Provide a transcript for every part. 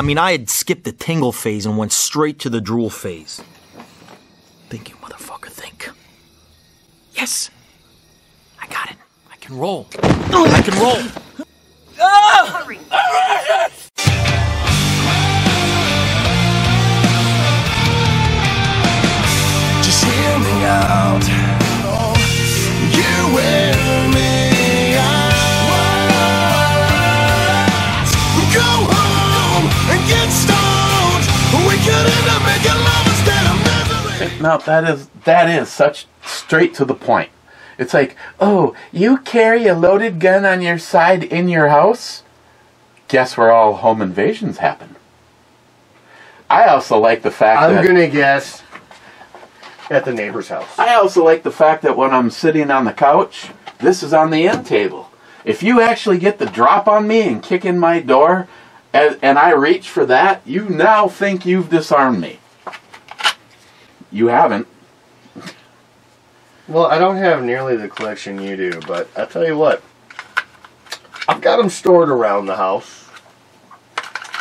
I mean, I had skipped the tingle phase and went straight to the drool phase. Think, you motherfucker, think. Yes! I got it. I can roll. I can roll. Ah! Just No, that is that is such straight to the point. It's like, oh, you carry a loaded gun on your side in your house? Guess where all home invasions happen. I also like the fact that I'm gonna guess at the neighbor's house. I also like the fact that when I'm sitting on the couch, this is on the end table. If you actually get the drop on me and kick in my door, and, and I reach for that, you now think you've disarmed me. You haven't. Well, I don't have nearly the collection you do, but I'll tell you what. I've got them stored around the house.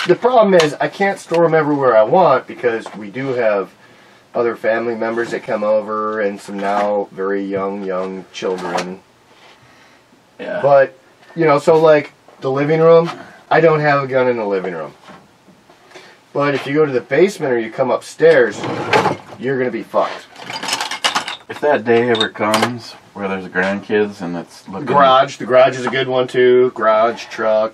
The problem is I can't store them everywhere I want because we do have other family members that come over and some now very young, young children. Yeah. But, you know, so like the living room, I don't have a gun in the living room. But if you go to the basement or you come upstairs, you're going to be fucked. if that day ever comes where there's grandkids and it's looking Garage, the garage is a good one too. Garage, truck.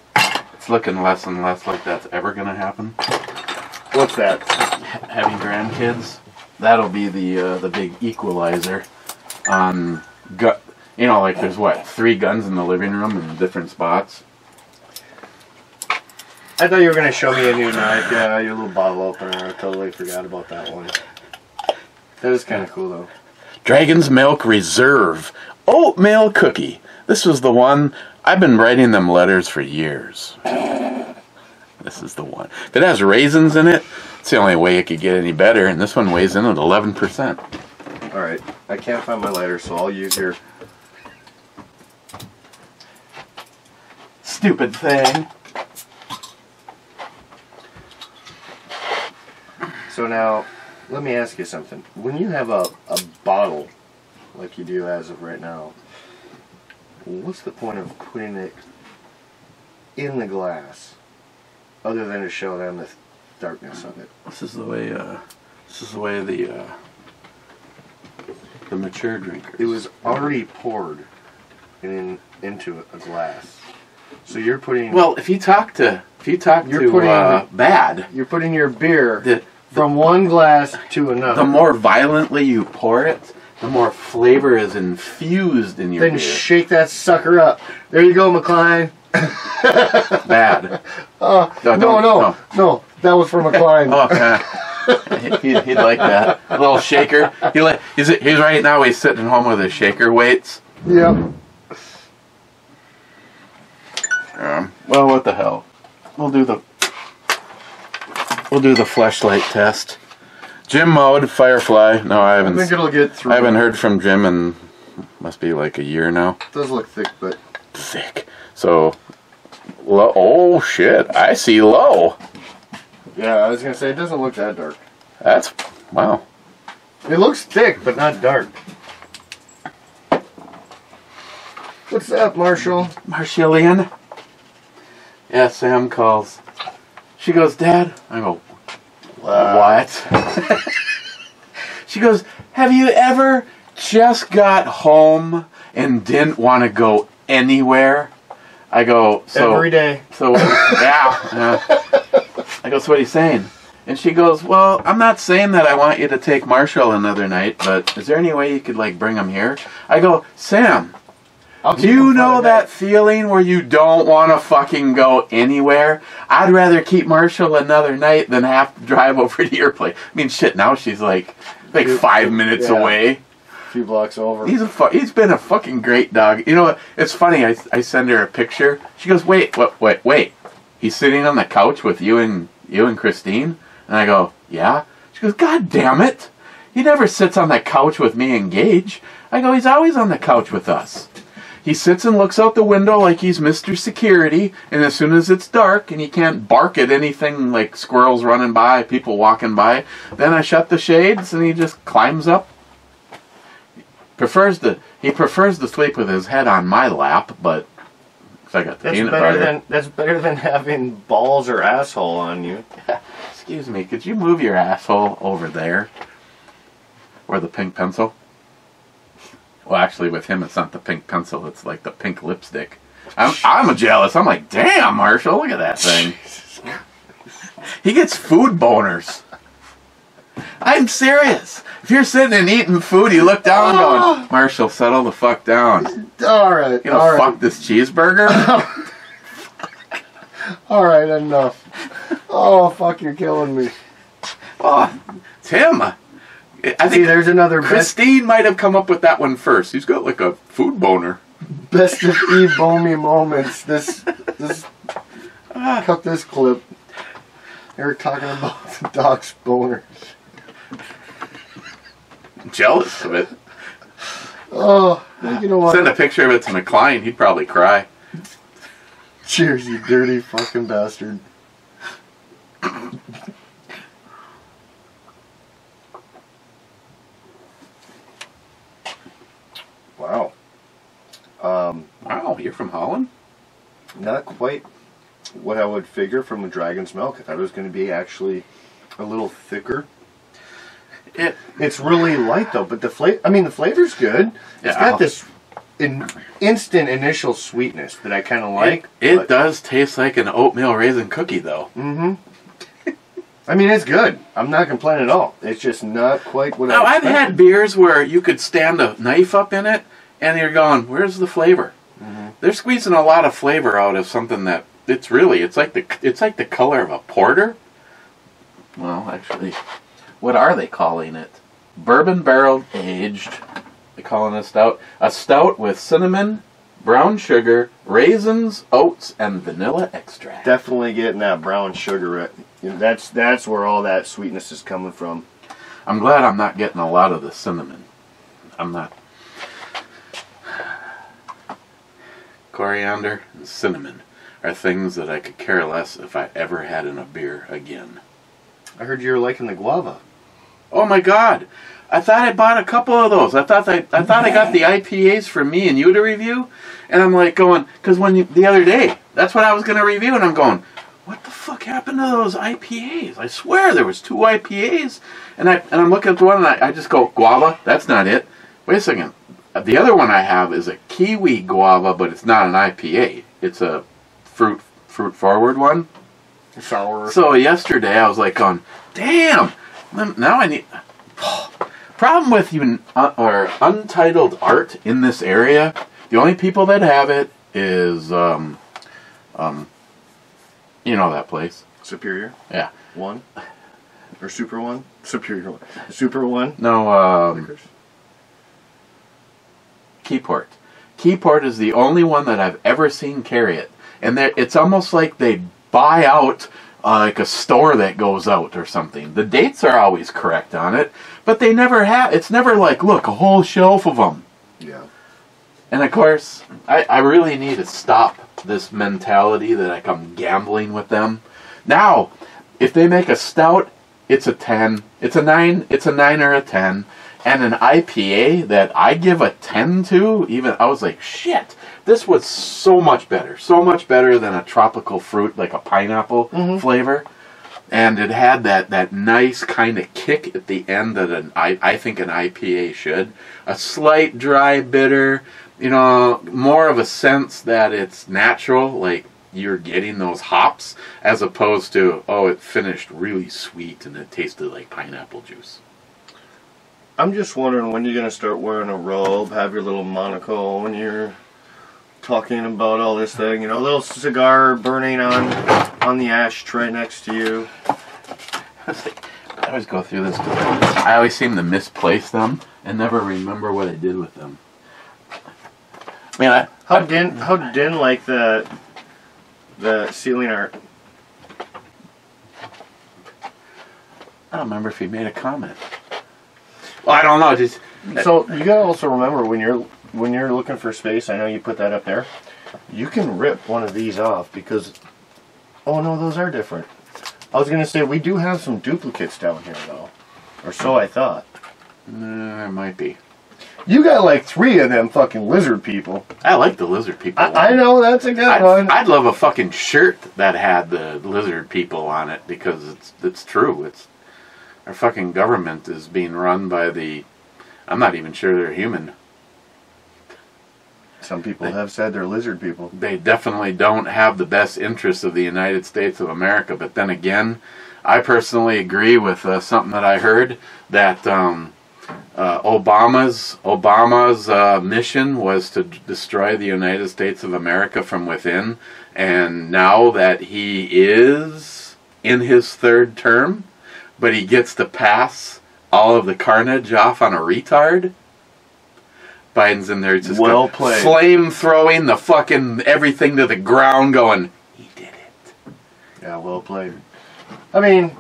it's looking less and less like that's ever gonna happen. What's that? Having grandkids, that'll be the uh, the big equalizer on gut. You know, like there's what three guns in the living room in different spots. I thought you were going to show me a new knife. Yeah, your little bottle opener. I totally forgot about that one. That is kind of cool though. Dragon's Milk Reserve oatmeal cookie. This was the one I've been writing them letters for years. This is the one. If it has raisins in it, it's the only way it could get any better. And this one weighs in at 11%. All right, I can't find my lighter, so I'll use your. Stupid thing. So now, let me ask you something. When you have a, a bottle, like you do as of right now, what's the point of putting it in the glass, other than to show them the darkness of it? This is the way. Uh, this is the way the uh, the mature drinkers. It was already poured in into a glass. So you're putting well. If you talk to if you talk You're to putting- uh, bad, you're putting your beer the, from one glass to another. the more violently you pour it, the more flavor is infused in your then beer. shake that sucker up. There you go, McLean. bad. Uh, No, no, no, no, That was for McLean. Oh, uh, he, he'd like that. A little shaker. He like he's he's right now. He's sitting home with his shaker weights. Yep. Um, well, what the hell? We'll do the we'll do the flashlight test. Jim mode Firefly. No, I I haven't. think it'll get through. I haven't heard from Jim in must be like a year now. It does look thick, but Thick. So, low. Oh shit! I see low. yeah, I was gonna say it doesn't look that dark. That's wow. It looks thick, but not dark. What's up, Marshall? Marshallian. Yeah, Sam calls. She goes, Dad. I go, what? she goes, Have you ever just got home and didn't want to go anywhere? I go, so Every day. So yeah. yeah. I go, so what are you saying? And she goes, well, I'm not saying that I want you to take Marshall another night, but is there any way you could like bring him here? I go, Sam, I'll do keep you him know that feeling where you don't want to fucking go anywhere? I'd rather keep Marshall another night than have to drive over to your place. I mean, shit. Now she's like, like five minutes yeah. away. A few blocks over. He's a fu- he's been a fucking great dog. You know what? It's funny. I, I send her a picture. She goes, "Wait, what? Wait, wait. He's sitting on the couch with you and you and Christine." And I go, "Yeah." She goes, "God damn it! He never sits on the couch with me and Gage. I go, "He's always on the couch with us." He sits and looks out the window like he's Mr. Security, and as soon as it's dark and he can't bark at anything like squirrels running by, people walking by, then I shut the shades and he just climbs up. Prefers to he prefers to sleep with his head on my lap, but 'cause I got the That's peanut better butter. than that's better than having balls or asshole on you. Excuse me, could you move your asshole over there? Or the pink pencil? Well, actually, with him, it's not the pink pencil, it's like the pink lipstick. I'm, I'm jealous. I'm like, damn, Marshall, look at that thing. He gets food boners. I'm serious. If you're sitting and eating food, you look down going, ah. Marshall, settle the fuck down. All right, You know, all right, fuck this cheeseburger. all right, enough. Oh fuck, you're killing me. oh, Tim. I See, think there's another best, Christine might have come up with that one first. He's got like a food boner. best of Eve Bomey moments. This, this, cut this clip. Eric talking about the dog's boner. I'm jealous of it. Oh, you know what? Send a picture of it to McLean. He'd probably cry. Cheers, you dirty fucking bastard. wow. Um, Wow, you're from Holland? not quite what I would figure from the dragon's milk. I thought it was going to be actually a little thicker. It, It's really light though, but the flavor, I mean, the flavor's good. It's Yeah, got I'll- this in, instant initial sweetness that I kind of like. it, it does taste like an oatmeal raisin cookie, though. Mm-hmm. I mean, it's good. I'm not complaining at all. It's just not quite what Now, I I've had beers where you could stand a knife up in it, and you're going, "Where's the flavor?" Mm-hmm. They're squeezing a lot of flavor out of something that it's really it's like the it's like the color of a porter. Well, actually, what are they calling it? Bourbon barrel aged. They're calling a stout. A stout with cinnamon, brown sugar, raisins, oats, and vanilla extract. Definitely getting that brown sugar. At, you know, that's that's where all that sweetness is coming from. I'm glad I'm not getting a lot of the cinnamon. I'm not. Coriander and cinnamon are things that I could care less if I ever had in a beer again. I heard you were liking the guava. Oh my god! I thought I bought a couple of those. I thought I, I thought I got the IPAs for me and you to review, and I'm like going because when you the other day that's what I was going to review, and I'm going, what the fuck happened to those IPAs? I swear there was two IPAs, and I and I'm looking at the one and I, I just go guava. That's not it. Wait a second. The other one I have is a kiwi guava, but it's not an IPA. It's a fruit fruit forward one. Sour. So yesterday I was like, going, damn, now I need. Problem with you uh, or untitled art in this area, the only people that have it is, um, um, you know that place. Superior Yeah. one or super one. Superior one. Super one. No, um, Keyport. Keyport is the only one that I've ever seen carry it, and it's almost like they buy out uh, like a store that goes out or something. The dates are always correct on it, but they never have. It's never like, look, a whole shelf of them. Yeah. And of course, I, I really need to stop this mentality that like I'm gambling with them. Now, if they make a stout, it's a ten. It's a nine. It's a nine or a ten. And an IPA that I give a ten to, even I was like, shit, this was so much better, so much better than a tropical fruit like a pineapple mm-hmm. flavor. And it had that, that nice kind of kick at the end that an I, I think an IPA should. A slight dry bitter, you know, more of a sense that it's natural, like you're getting those hops, as opposed to, oh, it finished really sweet and it tasted like pineapple juice. I'm just wondering when you're gonna start wearing a robe, have your little monocle when you're talking about all this thing. You know, a little cigar burning on on the ashtray next to you. I always go through this. I always seem to misplace them and never remember what I did with them. I mean, I, How din how din like the the ceiling art. I don't remember if he made a comment. Well, I don't know. Just uh, So you gotta also remember when you're when you're looking for space, I know you put that up there. You can rip one of these off because. Oh no, those are different. I was gonna say we do have some duplicates down here though, or so I thought. Nah, there might be. You got like three of them fucking lizard people. I like the lizard people. I, I know that's a good I'd, one. I'd love a fucking shirt that had the lizard people on it because it's it's true. It's our fucking government is being run by the. I'm not even sure they're human. Some people have said they're lizard people. They definitely don't have the best interests of the United States of America. But then again, I personally agree with uh, something that I heard that um, uh, Obama's Obama's uh, mission was to d- destroy the United States of America from within, and now that he is in his third term, but he gets to pass all of the carnage off on a retard. Biden's in there just Well go- played. flame throwing the fucking everything to the ground, going, he did it. Yeah, well played. I mean,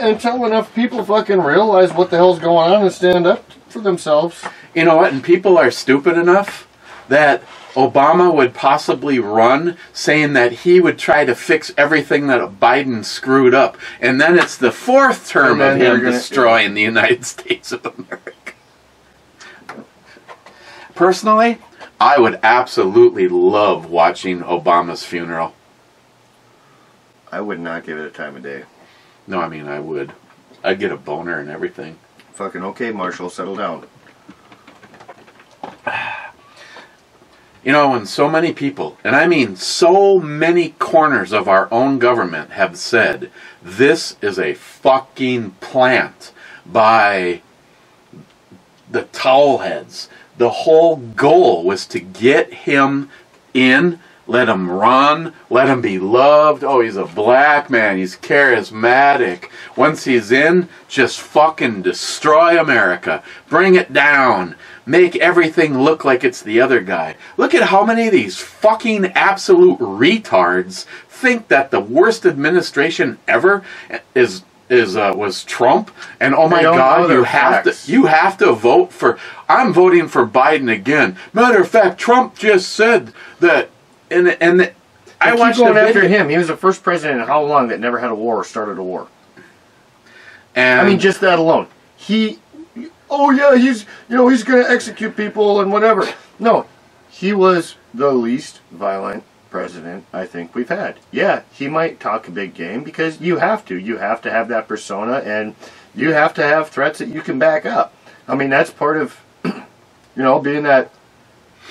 until enough people fucking realize what the hell's going on and stand up for themselves. You know what? And people are stupid enough that Obama would possibly run saying that he would try to fix everything that Biden screwed up. And then it's the fourth term of him gonna- destroying the United States of America. Personally, I would absolutely love watching Obama's funeral. I would not give it a time of day. No, I mean, I would. I'd get a boner and everything. Fucking okay, Marshall, settle down. You know, when so many people, and I mean so many corners of our own government have said, this is a fucking plant by the towel heads. The whole goal was to get him in, let him run, let him be loved. Oh, he's a black man, he's charismatic. Once he's in, just fucking destroy America. Bring it down. Make everything look like it's the other guy. Look at how many of these fucking absolute retards think that the worst administration ever is is uh, was Trump, and oh my They don't know God, you have facts. to you have to vote for. I'm voting for Biden again. Matter of fact, Trump just said that, and and I I watched going after him. He was the first president in how long that never had a war or started a war. and I mean, just that alone. He, oh yeah, he's you know he's gonna execute people and whatever. No, he was the least violent president I think we've had. Yeah, he might talk a big game because you have to. You have to have that persona and you have to have threats that you can back up. I mean, that's part of you know being that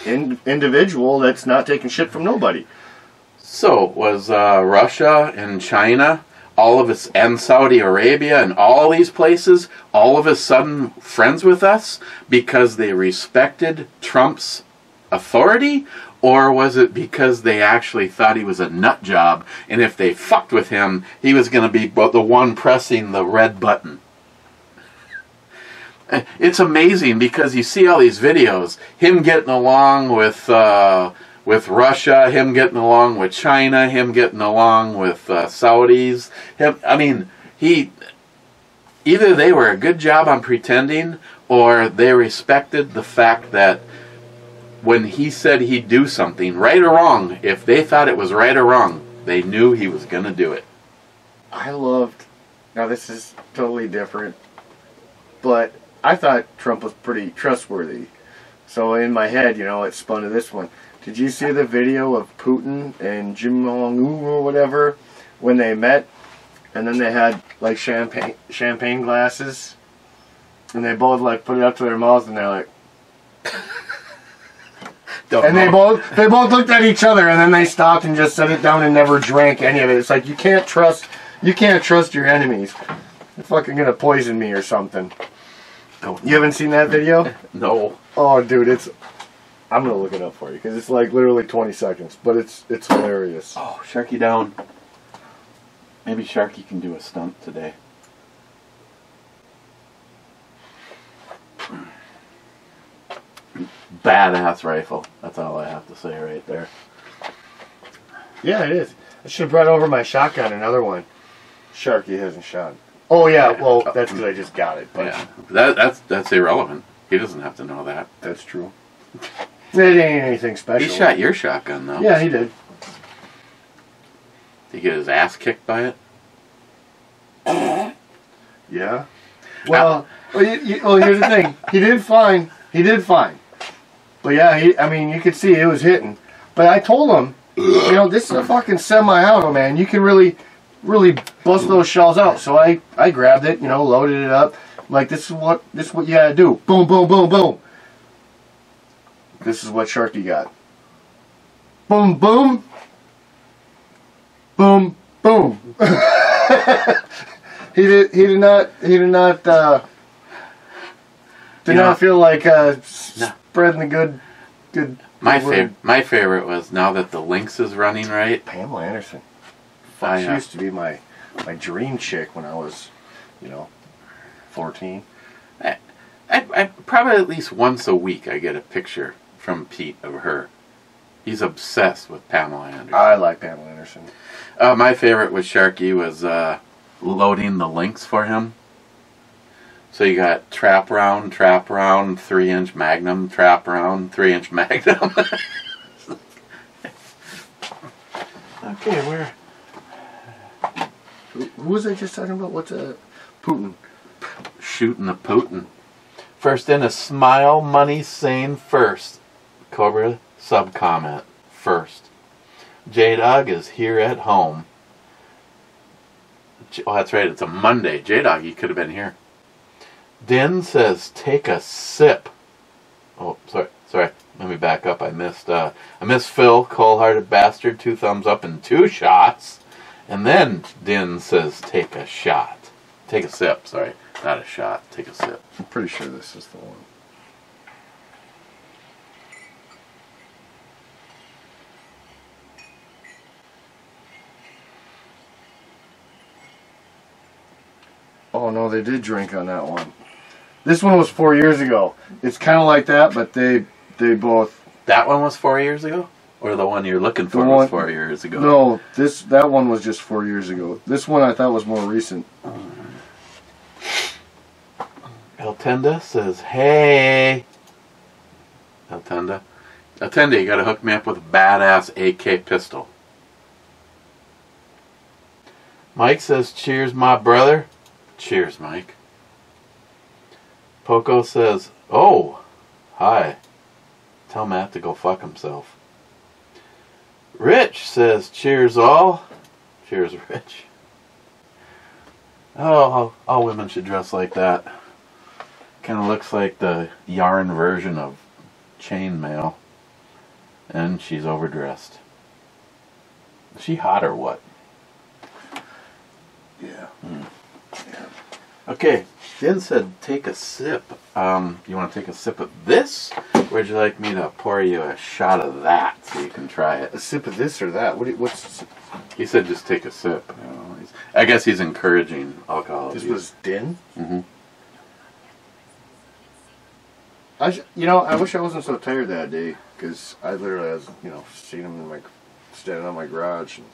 in, individual that's not taking shit from nobody. So was uh, Russia and China, all of us, and Saudi Arabia, and all these places, all of a sudden friends with us because they respected Trump's authority, or was it because they actually thought he was a nut job, and if they fucked with him, he was going to be the one pressing the red button? It's amazing because you see all these videos, him getting along with. Uh, with Russia, him getting along with China, him getting along with uh, Saudis. Him, I mean, he either they were a good job on pretending, or they respected the fact that when he said he'd do something, right or wrong, if they thought it was right or wrong, they knew he was going to do it. I loved. Now this is totally different, but I thought Trump was pretty trustworthy. So in my head, you know, it spun to this one. Did you see the video of Putin and Kim Jong Un or whatever when they met, and then they had like champagne champagne glasses, and they both like put it up to their mouths, and they're like, and they both they both looked at each other, and then they stopped and just set it down and never drank any of it. It's like you can't trust you can't trust your enemies. They're fucking gonna poison me or something. Don't You haven't seen that video? No. Oh, dude, it's. I'm gonna look it up for you because it's like literally 20 seconds, but it's it's hilarious. Oh, Sharky down. Maybe Sharky can do a stunt today. Badass rifle. That's all I have to say right there. Yeah, it is. I should have brought over my shotgun. Another one. Sharky hasn't shot. Oh yeah, well that's because I just got it, but Yeah, that, that's that's irrelevant. He doesn't have to know that. that's true. It ain't anything special. He shot your shotgun though. Yeah, he did. Did he get his ass kicked by it? Yeah. Well, well, you, you, well, here's the thing. He did fine. He did fine. But yeah, he. I mean, you could see it was hitting. But I told him, you know, this is a fucking semi-auto, man. You can really, really bust those shells out. So I, I grabbed it, you know, loaded it up. Like this is what this is what you gotta do. Boom, boom, boom, boom. This is what Sharky got. Boom, boom. Boom, boom. he did. He did not. He did not. Uh, did You know- not feel like uh, No. spreading the good, good. My favorite, my favorite was now that the Lynx is running right. Pamela Anderson. I, she uh, used to be my my dream chick when I was, you know, fourteen. I, I probably at least once a week I get a picture from Pete of her. He's obsessed with Pamela Anderson. I like Pamela Anderson. Uh, my favorite with Sharky was uh, loading the links for him. So you got trap round, trap round, three inch magnum, trap round, three inch magnum. okay, where? Who, who was I just talking about? What's a Putin? Shooting the Putin. First in a smile, money, sane first. Cobra sub comment first. J Dog is here at home. Oh, that's right. It's a Monday. J Dog, you could have been here. Din says, "Take a sip." Oh, sorry, sorry. Let me back up. I missed. Uh, I missed Phil, cold-hearted bastard. Two thumbs up and two shots. And then Din says, "Take a shot." Take a sip. Sorry, not a shot. Take a sip. I'm pretty sure this is the one. No, they did drink on that one. This one was four years ago. It's kind of like that, but they they both. That one was four years ago, or the one you're looking for The was four years ago. No, this that one was just four years ago. This one I thought was more recent. Eltenda says, "Hey, Eltenda, Eltenda, you got to hook me up with a badass AK pistol." Mike says, "Cheers, my brother." Cheers, Mike. Poco says, "Oh, hi. Tell Matt to go fuck himself." Rich says, "Cheers, all." Cheers, Rich. Oh, all, all women should dress like that. Kind of looks like the yarn version of chainmail. And she's overdressed. Is she hot or what? Yeah. Hmm. Okay, Din said take a sip. Um, you want to take a sip of this? Or would you like me to pour you a shot of that so you can try it? A sip of this or that. What? do you- What's He said just take a sip. You know, he's- I guess he's encouraging alcohol. this? abuse. Was din? Mm-hmm. I, sh- you know, I wish I wasn't so tired that day because I literally was, you know, seeing him in my, standing on my garage and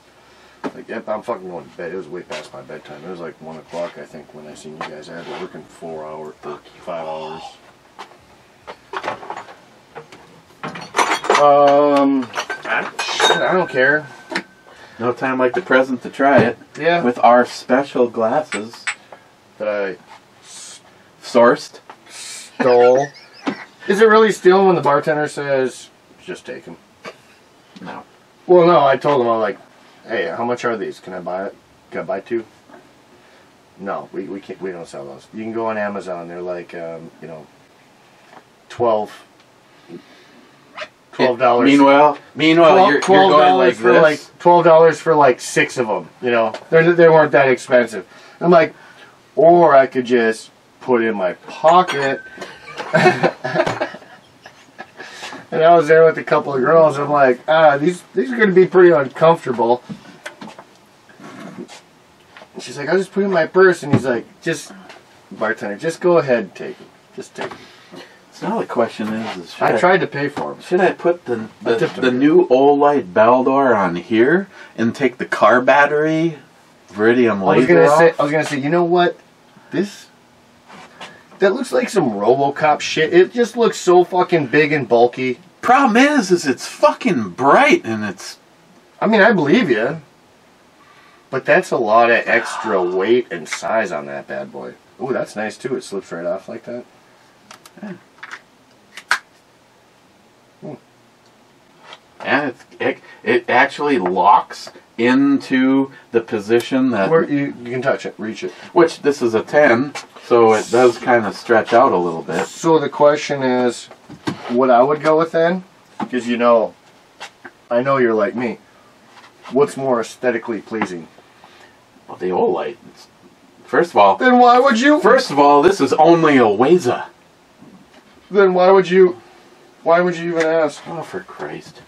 like, yep, I'm fucking going to bed. It was way past my bedtime. It was like one o'clock, I think, when I seen you guys. I had to work in four hours, or five hours. Um, I, I don't care. No time like the present to try it. Yeah, With our special glasses. that I Sourced. stole. Is it really stealing when the bartender says, "Just take them"? No. Well, no, I told him I'm like, hey, how much are these? Can I buy it? Can I buy two? No, we, we can't. We don't sell those. You can go on Amazon. They're like, um, you know, twelve. Twelve dollars. Meanwhile, meanwhile, you're, you're twelve going dollars like for this. like twelve dollars for like six of them. You know, they they weren't that expensive. I'm like, or I could just put in my pocket. and I was there with a couple of girls. I'm like, ah, these these are going to be pretty uncomfortable. And She's like, I just put in my purse, and he's like, just bartender, just go ahead, and take it, just take it. So now the question is, is should I tried to pay for them. Should I put the I the, the new Olight Baldr on here and take the car battery Viridian I was gonna off? say, I was gonna say, you know what? This that looks like some RoboCop shit. It just looks so fucking big and bulky. Problem is, is it's fucking bright and it's I mean, I believe you. But that's a lot of extra weight and size on that bad boy. Ooh, that's nice too. It slips right off like that. Yeah. and it's, it it actually locks into the position that Where you, you can touch it, reach it. which this is a ten, so it does kind of stretch out a little bit. So the question is, what I would go with then, because you know, I know you're like me. What's more aesthetically pleasing? Well, the old light. First of all, Then why would you? first of all, this is only a Weza. Then why would you? Why would you even ask? Oh, for Christ!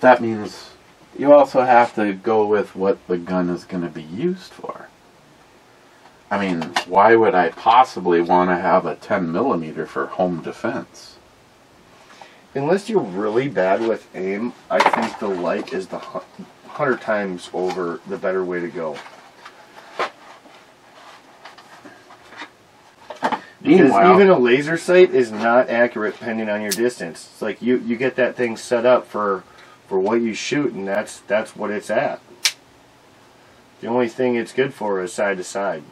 That means you also have to go with what the gun is going to be used for. I mean, why would I possibly want to have a 10 millimeter for home defense? Unless you're really bad with aim, I think the light is the hundred times over the better way to go. Because Meanwhile, even a laser sight is not accurate depending on your distance. It's like you, you get that thing set up for for what you shoot, and that's that's what it's at. The only thing it's good for is side to side.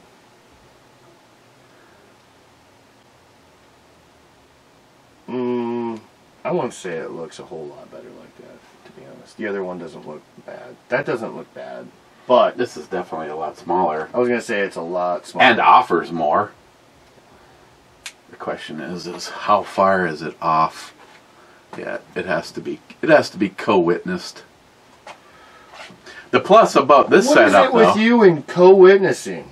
Mm, I won't say it looks a whole lot better like that. To be honest, the other one doesn't look bad. That doesn't look bad, but this is definitely a lot smaller I was gonna say it's a lot smaller. and offers more. The question is, is how far is it off? Yeah, it has to be. It has to be co-witnessed. The plus about this What is setup, it with though, you and co-witnessing?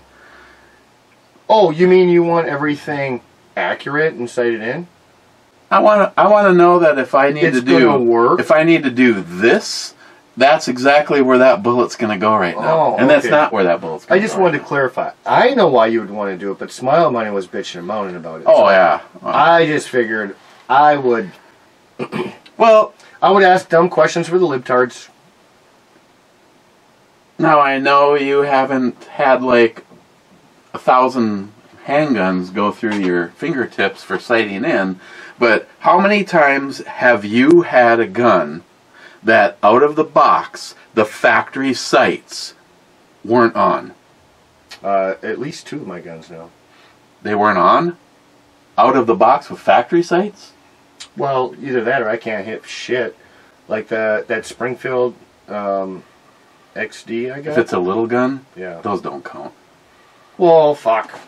Oh, you mean you want everything accurate and sighted in? I want to. I want to know that if I need It's to do work? if I need to do this, that's exactly where that bullet's going to go right now, Oh, and that's not where that bullet's. I just wanted right to clarify. I know why you would want to do it, but Smile Money was bitching and moaning about it. Oh So yeah. Well, I just figured I would well, I would ask dumb questions for the libtards. now I know you haven't had like a thousand handguns go through your fingertips for sighting in, but how many times have you had a gun that out of the box the factory sights weren't on? Uh, at least two of my guns now. They weren't on? Out of the box with factory sights? Well, either that or I can't hit shit. Like that that Springfield um, XD I guess. If it's a little gun, yeah. those don't count. Well, fuck.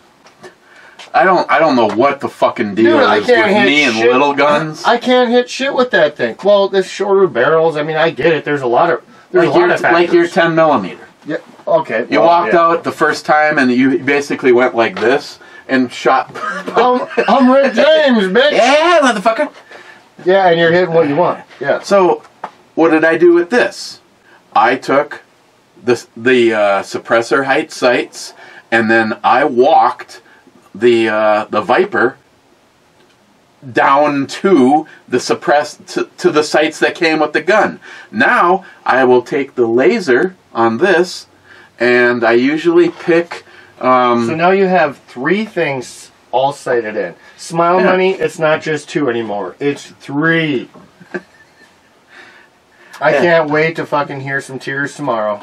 I don't I don't know what the fucking deal Dude, is with me and shit. little guns. I can't hit shit with that thing. Well, there's shorter barrels. I mean, I get it. There's a lot of there's like a lot your of factors. like your ten millimeter. Yeah. Okay. You well, walked yeah. out the first time and you basically went like this and shot. I'm, I'm Rick James, bitch. yeah, motherfucker. Yeah, and you're hitting what you want. Yeah. So, what did I do with this? I took the the uh, suppressor height sights, and then I walked the uh, the Viper down to the suppress to, to the sights that came with the gun. Now I will take the laser on this, and I usually pick. Um, So now you have three things all sighted in. Smile Yeah. money. It's not just two anymore. It's three. I Yeah. can't wait to fucking hear some tears tomorrow.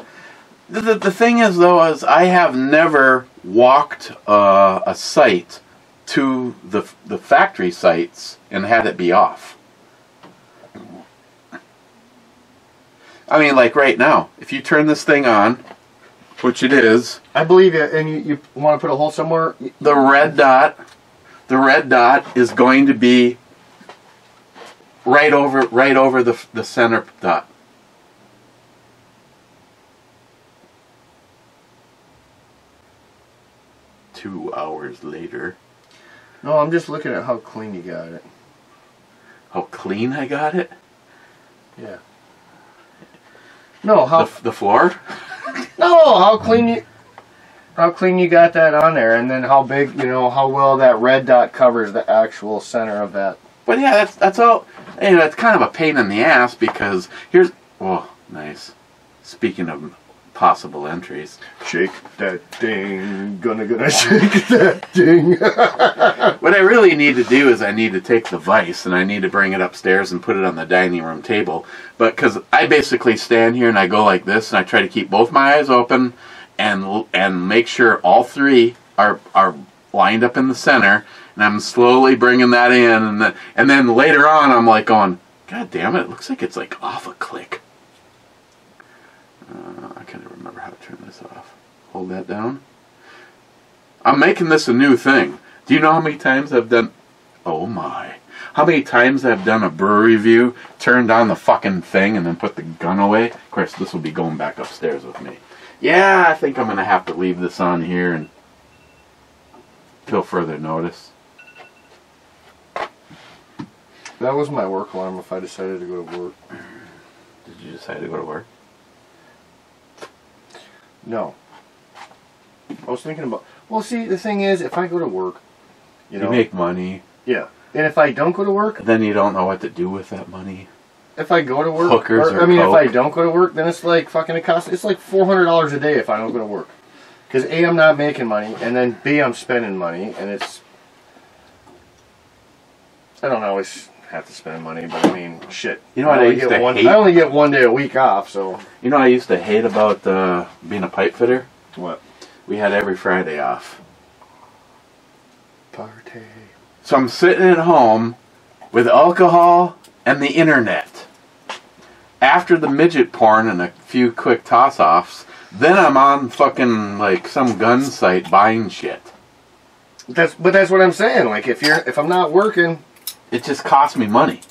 The, the, the thing is, though, is I have never walked uh, a site to the the factory sites and had it be off. I mean, like right now, if you turn this thing on, which it is, I believe you, and you, you want to put a hole somewhere. the red dot, the red dot is going to be right over right over the the center dot. Two hours later, No, I'm just looking at how clean you got it. how clean I got it. Yeah. No, how The, the floor. No, how clean you how clean you got that on there, and then how big, you know, how well that red dot covers the actual center of that. But yeah, that's that's all. You know, it's kind of a pain in the ass because here's oh nice. Speaking of possible entries. Shake that thing, gonna gonna shake that thing. What I really need to do is I need to take the vise and I need to bring it upstairs and put it on the dining room table. But because I basically stand here and I go like this and I try to keep both my eyes open and and make sure all three are are lined up in the center. And I'm slowly bringing that in and then and then later on I'm like going, God damn it! It looks like it's like off a click. Uh, I can't remember how to turn this off. Hold that down. I'm making this a new thing. Do you know how many times I've done? Oh my! How many times I've done a brewery review, turned on the fucking thing, and then put the gun away? Of course, this will be going back upstairs with me. Yeah, I think I'm gonna have to leave this on here and till further notice. that was my work alarm if I decided to go to work. Did you decide to go to work? No. I was thinking about. Well, see, the thing is, if I go to work, you know, You, make money, yeah, and if I don't go to work, then you don't know what to do with that money. if I go to work, Hookers or, or I mean, if I don't go to work, then it's like fucking it costs. It's like four hundred dollars a day if I don't go to work. Because a, I'm not making money, and then b, I'm spending money, and it's. I don't know. always have to spend money, but I mean, shit. You know what I only used get to one, hate? I only get one day a week off, so You know, what I used to hate about uh, being a pipe fitter. what? We had every Friday off. Party. So I'm sitting at home with alcohol and the internet. After the midget porn and a few quick toss offs, then I'm on fucking like some gun site buying shit. That's but that's what I'm saying. Like if you're if I'm not working, It just costs me money.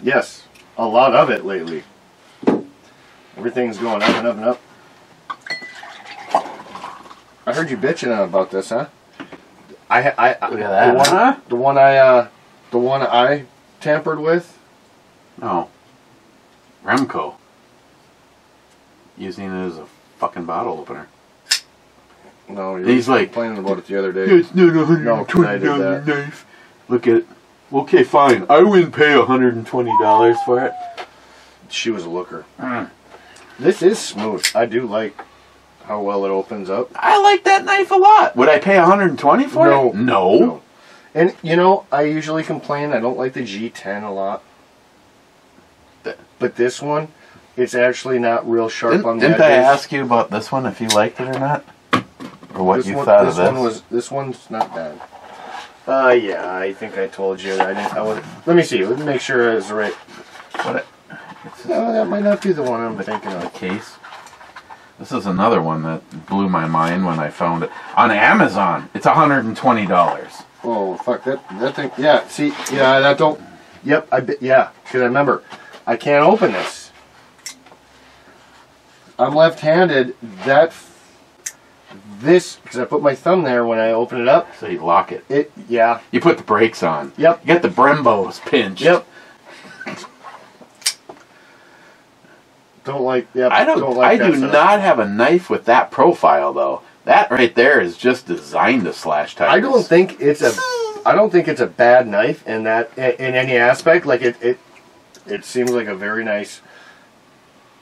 yes, a lot of it lately. Everything's going up and up and up. I heard you bitching about this, huh? I I, I Look at that, The one, huh? the one I uh, the one I tampered with. No. Remco. Using it as a fucking bottle opener. No, He's like- complaining about it the other day. It's not a No, hundred twenty I did that. knife. Look at it. Okay, fine. I wouldn't pay hundred and twenty dollars for it. She was a looker. Mm. This is smooth. I do like how well it opens up. I like that knife a lot. Would I pay 120 for No. it? No. No. And you know, I usually complain I don't like the G10 a lot. But this one, it's actually not real sharp Didn't, on the didn't I edges. ask you about this one if you liked it or not? Or what this you one, thought of this? one was this one's not bad. Uh yeah, I think I told you. I didn't. I. Let me see. Let me make sure it's the right. What No, that might not be the one I'm thinking the of. case. This is another one that blew my mind when I found it on Amazon. It's $120. Oh fuck that that thing. Yeah. See. Yeah. That don't. Yep. I. Yeah. Because I remember, I can't open this. I'm left-handed. That. This because I put my thumb there when I open it up. So you lock it. It. Yeah. You put the brakes on. Yep. You get the Brembos pinched. Yep. Don't like. Yep. I don't. like I do not have a knife with that profile though. That right there is just designed to slash tigers. I don't think it's a. I don't think it's a bad knife in that in any aspect. Like it, it, it seems like a very nice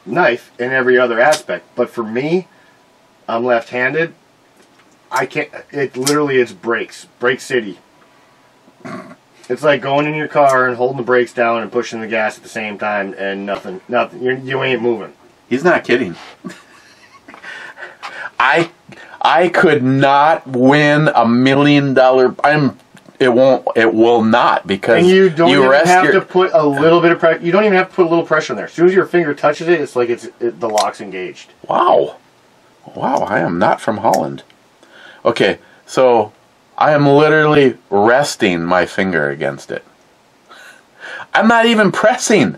knife in every other aspect. But for me, I'm left-handed. I can't. It literally it's brakes, brake city. It's like going in your car and holding the brakes down and pushing the gas at the same time, and nothing, nothing. You're, you ain't moving. He's not kidding. I I could not win a million dollar. I'm. It won't. It will not because And you don't even have your. to put a little bit of pressure. You don't even have to put a little pressure in there. As soon as your finger touches it, it's like it's it, the lock's engaged. Wow, wow! I am not from Holland. Okay, so I am literally resting my finger against it. I'm not even pressing.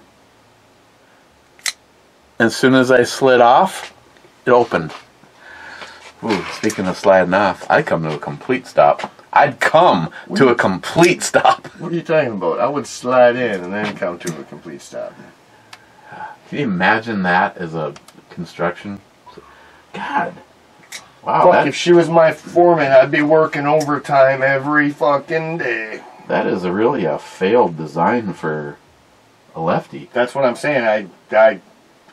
As soon as I slid off, it opened. Ooh, speaking of sliding off, I'd come to a complete stop. I'd come to a complete stop. What are you talking about? I would slide in and then come to a complete stop. Can you imagine that as a construction? God. Wow, Fuck, that, if she was my foreman, I'd be working overtime every fucking day. that is a really a failed design for a lefty. That's what I'm saying. I, I,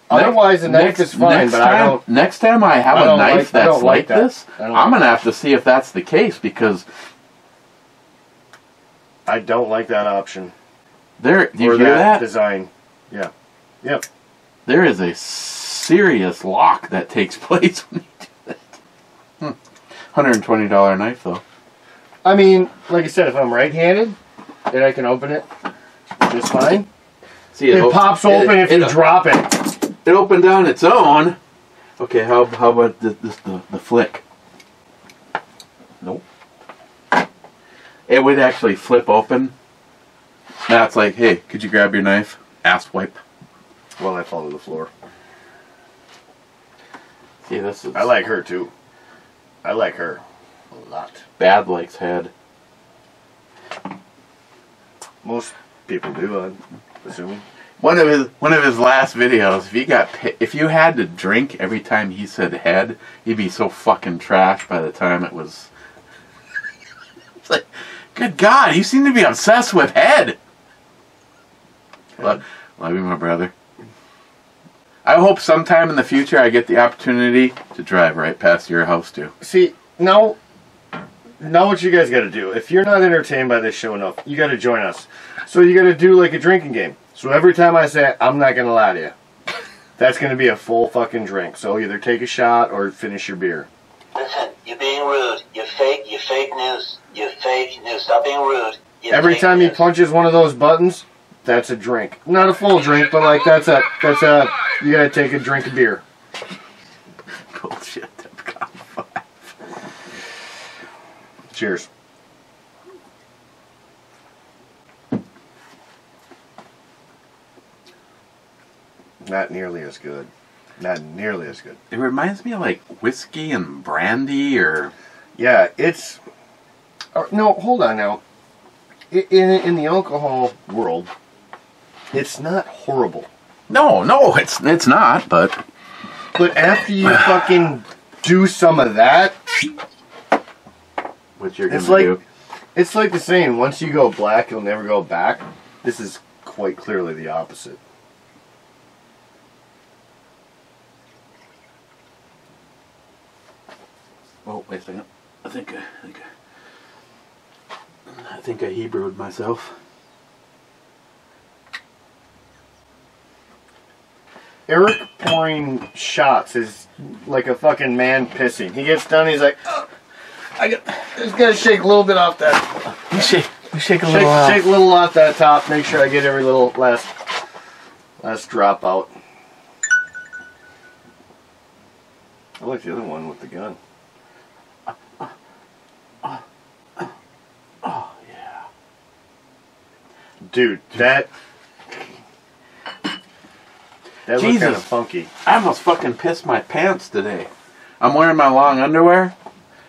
Otherwise, the knife is fine, next but time, I don't. Next time I have I a knife like- that's like like that. this, I'm like gonna have to see if that's the case because I don't like that option there. Do you or hear that, that? design. Yeah. Yep. There is a serious lock that takes place when $120 knife, though. I mean, like I said, if I'm right-handed, then I can open it just fine. See, it, it pops open it, if it, you drop it. It opened on its own. Okay, how how about the the, the flick? Nope. It would actually flip open. Now it's like, hey, could you grab your knife? Ass wipe. While I fall to the floor. See, this is. I like her too. I like her a lot. bad likes head. Most people do, I'm assuming. One of his one of his last videos. If you got if you had to drink every time he said head, he'd be so fucking trash by the time it was. it's like, good God, you seem to be obsessed with head. Love, love you, my brother. I hope sometime in the future I get the opportunity to drive right past your house too. See, now, now what you guys got to do? If you're not entertained by this show enough, you got to join us. So you got to do like a drinking game. So every time I say, I'm not gonna lie to you, that's gonna be a full fucking drink. So either take a shot or finish your beer. Listen, you're being rude. You're fake. You're fake news. You're fake news. Stop being rude. You're Every fake time he punches one of those buttons, that's a drink. Not a full drink, but like that's a that's a you gotta take a drink of beer. Bullshit. Cheers. Not nearly as good. Not nearly as good. It reminds me of like whiskey and brandy or Yeah, it's. or, no, hold on now. In in the alcohol world, it's not horrible. No, no, it's it's not. But But after you fucking do some of that, what you're gonna It's like- do? it's like the saying: once you go black, you'll never go back. This is quite clearly the opposite. Oh, wait a second. I think I, I think I, I think I Hebrewed myself. Eric pouring shots is like a fucking man pissing. He gets done, he's like, "Oh, I got, just gotta shake a little bit off that. You shake, you shake a Shake, little. uh, shake a little off that top. Make sure I get every little last, last drop out. I like the other one with the gun. Oh yeah. Dude, that that looked kind Jesus. of funky. I almost fucking pissed my pants today. I'm wearing my long underwear,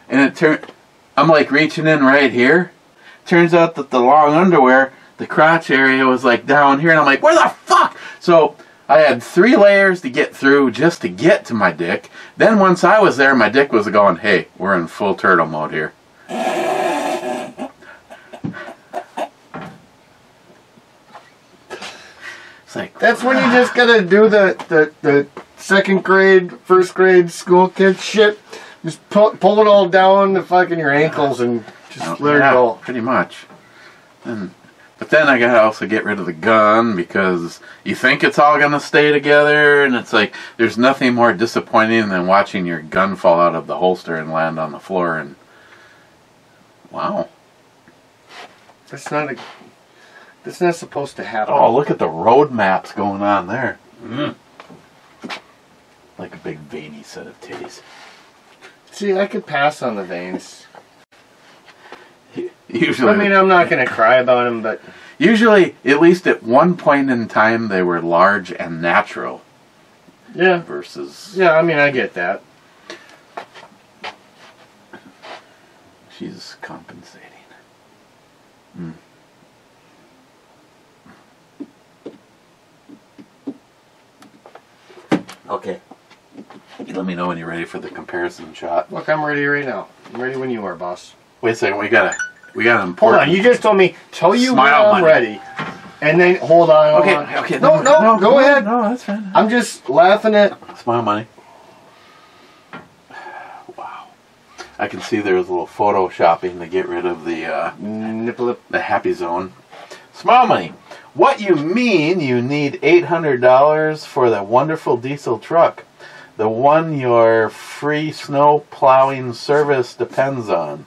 and it turned. I'm like reaching in right here. Turns out that the long underwear, the crotch area was like down here, and I'm like, where the fuck? So I had three layers to get through just to get to my dick. Then once I was there, my dick was going, hey, we're in full turtle mode here. It's like, That's when you ah. just gotta do the the, the second grade, first grade school kid shit. Just pull, pull it all down to fucking your ankles and just oh, let Oh, Yeah, it go. Pretty much. And, but then I gotta also get rid of the gun because you think it's all gonna stay together, and it's like there's nothing more disappointing than watching your gun fall out of the holster and land on the floor. And wow! That's not a. That's not supposed to happen. Oh, look at the road maps going on there. Mm. Like a big veiny set of titties. See, I could pass on the veins. Usually, I mean, I'm not gonna cry about them, but usually, at least at one point in time, they were large and natural yeah, versus yeah. I mean, I get that. She's compensating. Hmm. Okay. Let me know when you're ready for the comparison shot. Look, I'm ready right now. I'm ready when you are, boss. Wait a second, we gotta we got an Hold on, you just told me. Tell you Smile when I'm money. ready. And then hold on. hold Okay, on. okay. No, no, no go ahead. No, that's fine. I'm just laughing at. Smile money. Wow. I can see there's a little photoshopping to get rid of the uh, Nipple. the happy zone. Smile money. What you mean you need $800 for the wonderful diesel truck? The one your free snow plowing service depends on.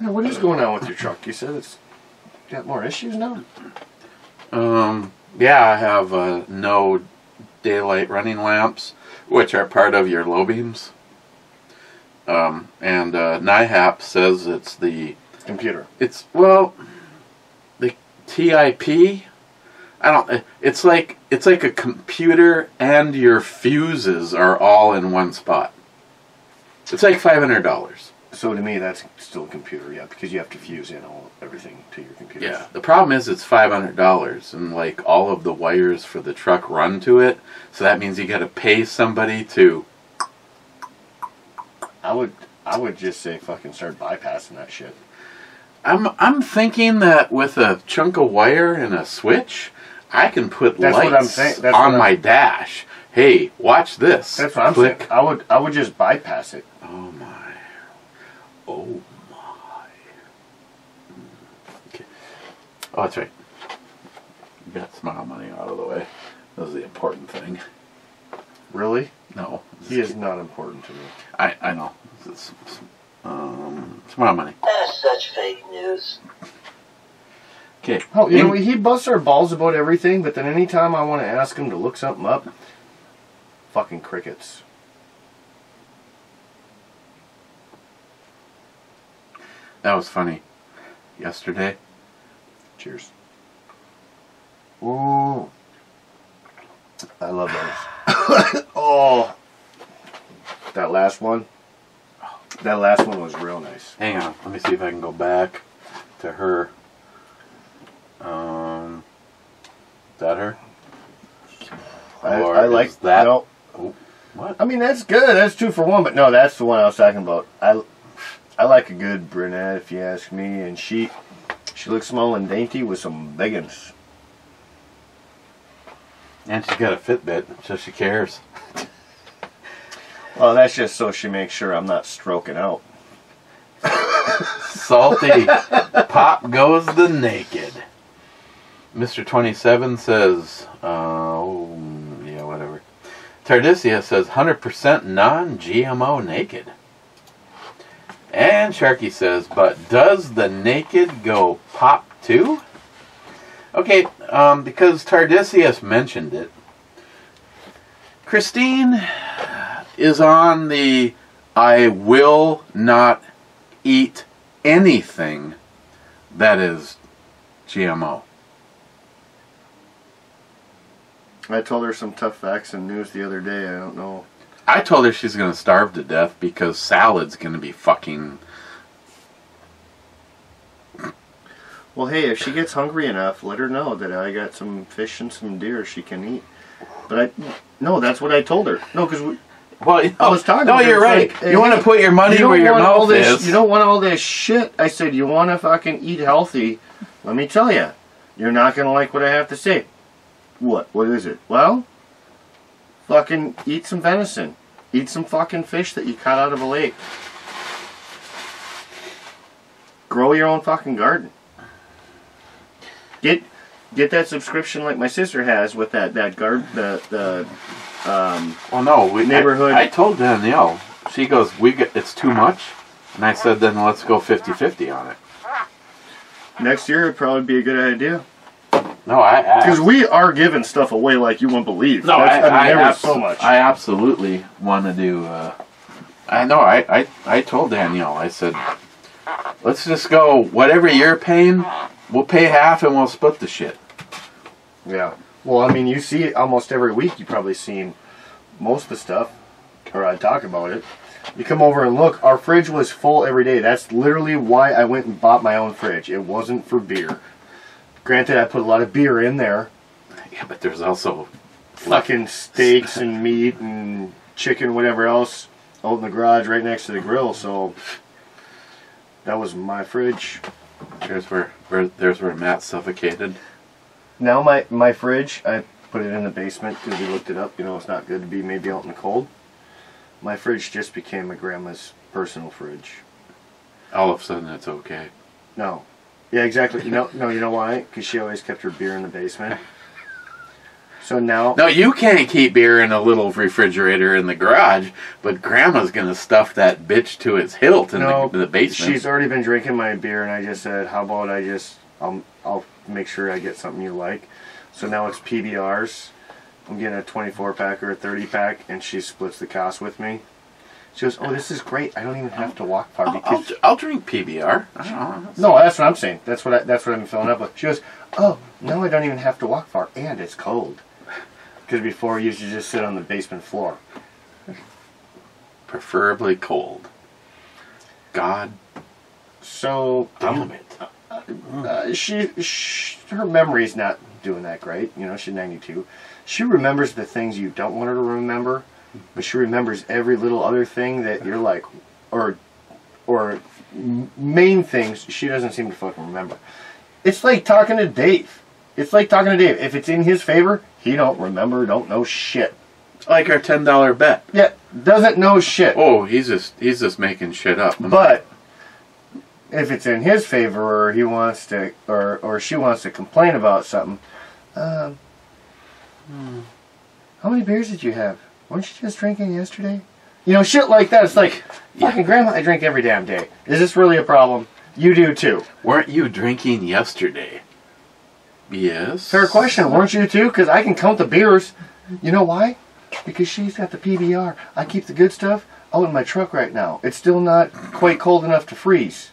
Yeah, what is going on with your truck? You said it's got more issues now. Um, yeah, I have uh, no daylight running lamps, which are part of your low beams. Um, and uh, NIHAP says it's the Computer. it's well TIP. I don't. Eh, it's like it's like a computer and your fuses are all in one spot. It's like five hundred dollars. So to me, that's still a computer, yeah, because you have to fuse in all everything to your computer. Yeah. The problem is it's five hundred dollars, and like all of the wires for the truck run to it. So that means you got to pay somebody to. I would, I would just say fucking start bypassing that shit. I'm I'm thinking that with a chunk of wire and a switch, I can put That's lights on my dash. Hey, watch this. That's what I'm Click. saying. I would, I would just bypass it. Oh my. Oh my. Okay. Oh, that's right. Got smile money out of the way. That was the important thing. Really? No. He is not important to me. I, I know. It's, it's, um, smile money. That is such fake news. Okay. Oh, you In- know, he busts our balls about everything, but then anytime I want to ask him to look something up, fucking crickets. that was funny. Yesterday. Cheers. Ooh. I love those. oh. That last one. That last one was real nice. Hang on. Let me see if I can go back to her. Um, is that her? I, Or I like that- No, What? I mean that's good. That's two for one. But no, that's the one I was talking about. I, I like a good brunette, if you ask me. And she, she looks small and dainty with some biggins. And she's got a Fitbit, so she cares. Well, that's just so she makes sure I'm not stroking out. Salty. Pop goes the naked. Mr. 27 says, uh, oh, yeah, whatever. Tardisia says 100% non GMO naked. And Sharky says, but does the naked go pop too? Okay, um, because Tardisius mentioned it. Christine is on the I will not eat anything that is GMO. I told her some tough facts and news the other day. I don't know. I told her she's going to starve to death because salad's going to be fucking. Well, hey, if she gets hungry enough, let her know that I got some fish and some deer she can eat. But I, no, that's what I told her. No, because we. Well, you I was talking No, you're right. like, you want to put your money you where your mouth this. is. You don't want all this shit. I said you want to fucking eat healthy. Let me tell you, you're not gonna like what I have to say. What? What is it? Well, fucking eat some venison. Eat some fucking fish that you caught out of a lake. Grow your own fucking garden. Get get that subscription like my sister has with that that guard the the um Well, no, we, Neighborhood. I, I told Danielle. She goes, "We get it's too much," and I said, "Then let's go 50-50 on it." next year it'd probably be a good idea. No, I Because we are giving stuff away like you won't believe. No, That's- I, I, mean, I, was so much. I absolutely want to do. Uh, I know. I, I I told Danielle. I said, "Let's just go. Whatever you're paying, we'll pay half and we'll split the shit." yeah. Well, I mean, you see it almost every week. You've probably seen most of the stuff, or I talk about it. You come over and look. Our fridge was full every day. That's literally why I went and bought my own fridge. It wasn't for beer. Granted, I put a lot of beer in there. Yeah, but there's also Fucking steaks and meat and chicken, whatever else, out in the garage right next to the grill. So that was my fridge. there's where, where there's where Matt suffocated. Now my my fridge, I put it in the basement because we looked it up. You know, it's not good to be maybe out in the cold. My fridge just became my grandma's personal fridge. All of a sudden, it's okay. No. Yeah, exactly. You know, no, you know why? Because she always kept her beer in the basement. So now, No, you can't keep beer in a little refrigerator in the garage, but Grandma's gonna stuff that bitch to its hilt in no, the, the basement. she's already been drinking my beer, and I just said, "How about I just, um, I'll, I'll make sure I get something you like." So now it's PBRs. I'm getting a 24 pack or a 30 pack, and she splits the cost with me. She goes, "Oh, this is great. I don't even have to walk far I'll, I'll, because." I'll drink PBR. I don't know. No, that's what I'm saying. That's what I, that's what I'm filling up with. She goes, "Oh, now I don't even have to walk far, and it's cold." Because before, you used to just sit on the basement floor. Preferably cold. God So damn I'm- it. Uh, she, she her memory's not doing that great. You know, she's 92. She remembers the things you don't want her to remember, but she remembers every little other thing that you're like, or, or main things she doesn't seem to fucking remember. It's like talking to Dave. It's like talking to Dave. If it's in his favor, he don't remember, don't know shit. It's like our ten dollar bet. Yeah, doesn't know shit. Oh, he's just he's just making shit up. But if it's in his favor, or he wants to, or or she wants to complain about something, um, hmm, how many beers did you have? Weren't you just drinking yesterday? You know, shit like that. It's like, fucking grandma, I drink every damn day. Is this really a problem? You do too. Weren't you drinking yesterday? Yes. Fair question. Weren't you too? Because I can count the beers. You know why? Because she's got the PBR. I keep the good stuff out in my truck right now. It's still not quite cold enough to freeze.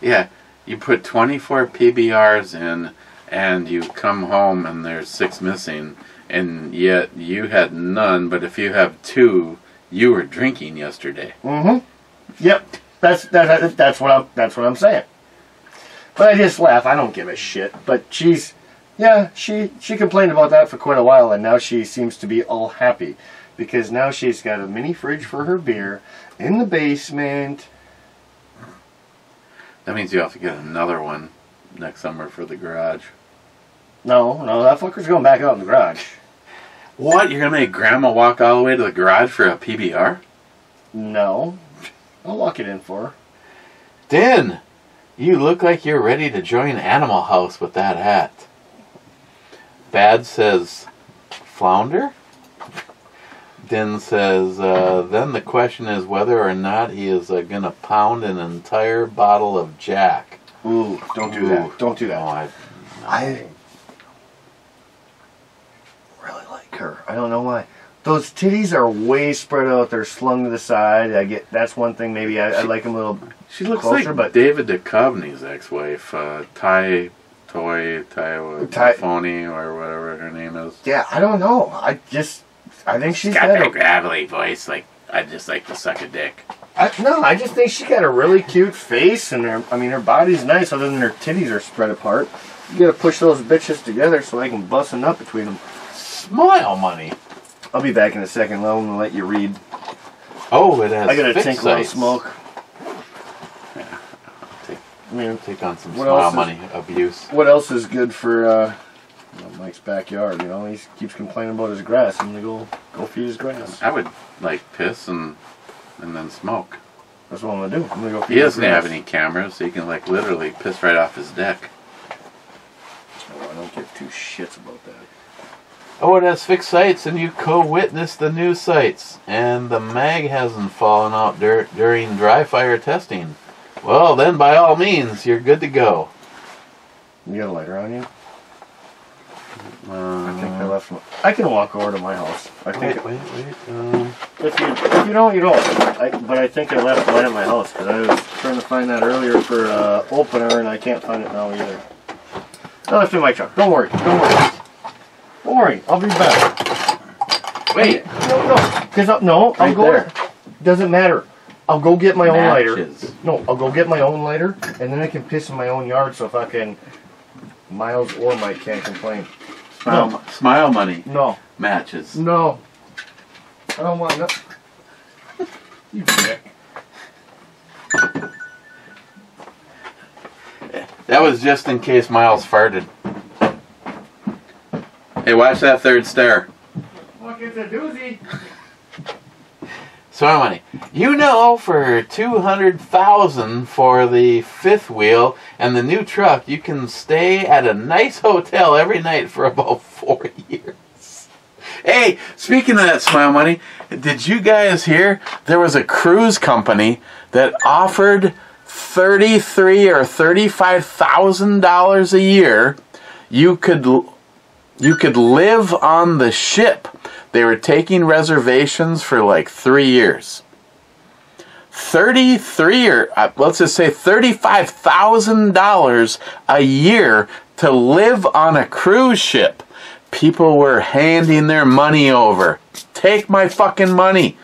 Yeah, you put 24 PBRs in, and you come home and there's six missing, and yet you had none. But if you have two, you were drinking yesterday. Mm-hmm. Yep. That's that, that's what I'm that's what I'm saying. But I just laugh. I don't give a shit. But she's yeah, she she complained about that for quite a while and now she seems to be all happy because now she's got a mini fridge for her beer in the basement. That means you have to get another one next summer for the garage. No, no, that fucker's going back out in the garage. What? You're gonna make Grandma walk all the way to the garage for a PBR? No. I'll lock it in for her. Dan, you look like you're ready to join Animal House with that hat. Bad says, flounder? Din says, uh, then the question is whether or not he is uh, going to pound an entire bottle of Jack. Ooh, don't do Ooh. that. Don't do No, that. I, I really like her. I don't know why. Those titties are way spread out. They're slung to the side. I get that's one thing. Maybe I, I like them a little. she looks closer, like but- David Duchovny's ex-wife, uh, Ty, Toy, Ty, Ty- Phony, or whatever her name is. Yeah, I don't know. I just I think she's got got that a, gravelly voice, like I just like to suck a dick. I, no. I just think she got a really cute face, and her. I mean, her body's nice. Other than her titties are spread apart. You gotta push those bitches together so I can bust a nut between them. Smile money. I'll be back in a second. Let me let you read. Oh, it has. I got a fixed tinkle of sights. smoke. Take- I mean, Take on some smile else is- money abuse. what else is good for uh, you know, Mike's backyard? You know, he keeps complaining about his grass. I'm gonna go go feed his grass. I would like piss and and then smoke. That's what I'm gonna do. I'm gonna go feed He his doesn't grass. have any cameras, so he can like literally piss right off his deck. Oh, I don't give two shits about that. Oh, it has fixed sights, and you co-witnessed the new sights, and the mag hasn't fallen out dur- during dry fire testing. Well, then by all means, you're good to go. You got a lighter on you? Uh, I think I left. My, I can walk over to my house. I think wait, wait, wait. Um, if you if you don't, you don't. I, but I think I left mine at my house because I was trying to find that earlier for uh, opener and I can't find it now either. No, it's in my truck. Don't worry. Don't worry. Don't worry. I'll be back. wait. No, no. Because no, I'll Right go. there. Doesn't matter. I'll go get my own lighter. No, I'll go get my own lighter, and then I can piss in my own yard. So if I can, Miles or Mike can't complain. Smile, No. smile money No, matches. no. I don't want no. You dick. That was just in case Miles farted. Hey, watch that third star. Look, it's a doozy. So money. You know, for two hundred thousand for the fifth wheel and the new truck, you can stay at a nice hotel every night for about four years. Hey, speaking of that smile money, did you guys hear there was a cruise company that offered thirty-three or thirty-five thousand dollars a year? You could you could live on the ship. They were taking reservations for like three years. 33 or uh, let's just say $35,000 a year to live on a cruise ship. People were handing their money over. Take my fucking money.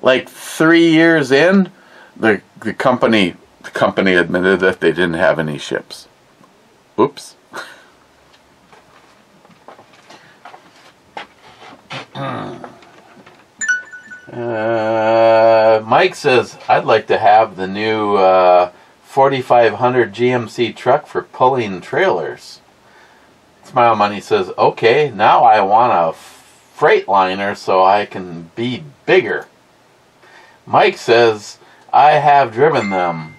Like three years in, the, the company the company admitted that they didn't have any ships. Oops. Uh, Mike says, I'd like to have the new uh, 4500 GMC truck for pulling trailers. Smile Money says, okay, now I want a Freightliner so I can be bigger. Mike says, I have driven them.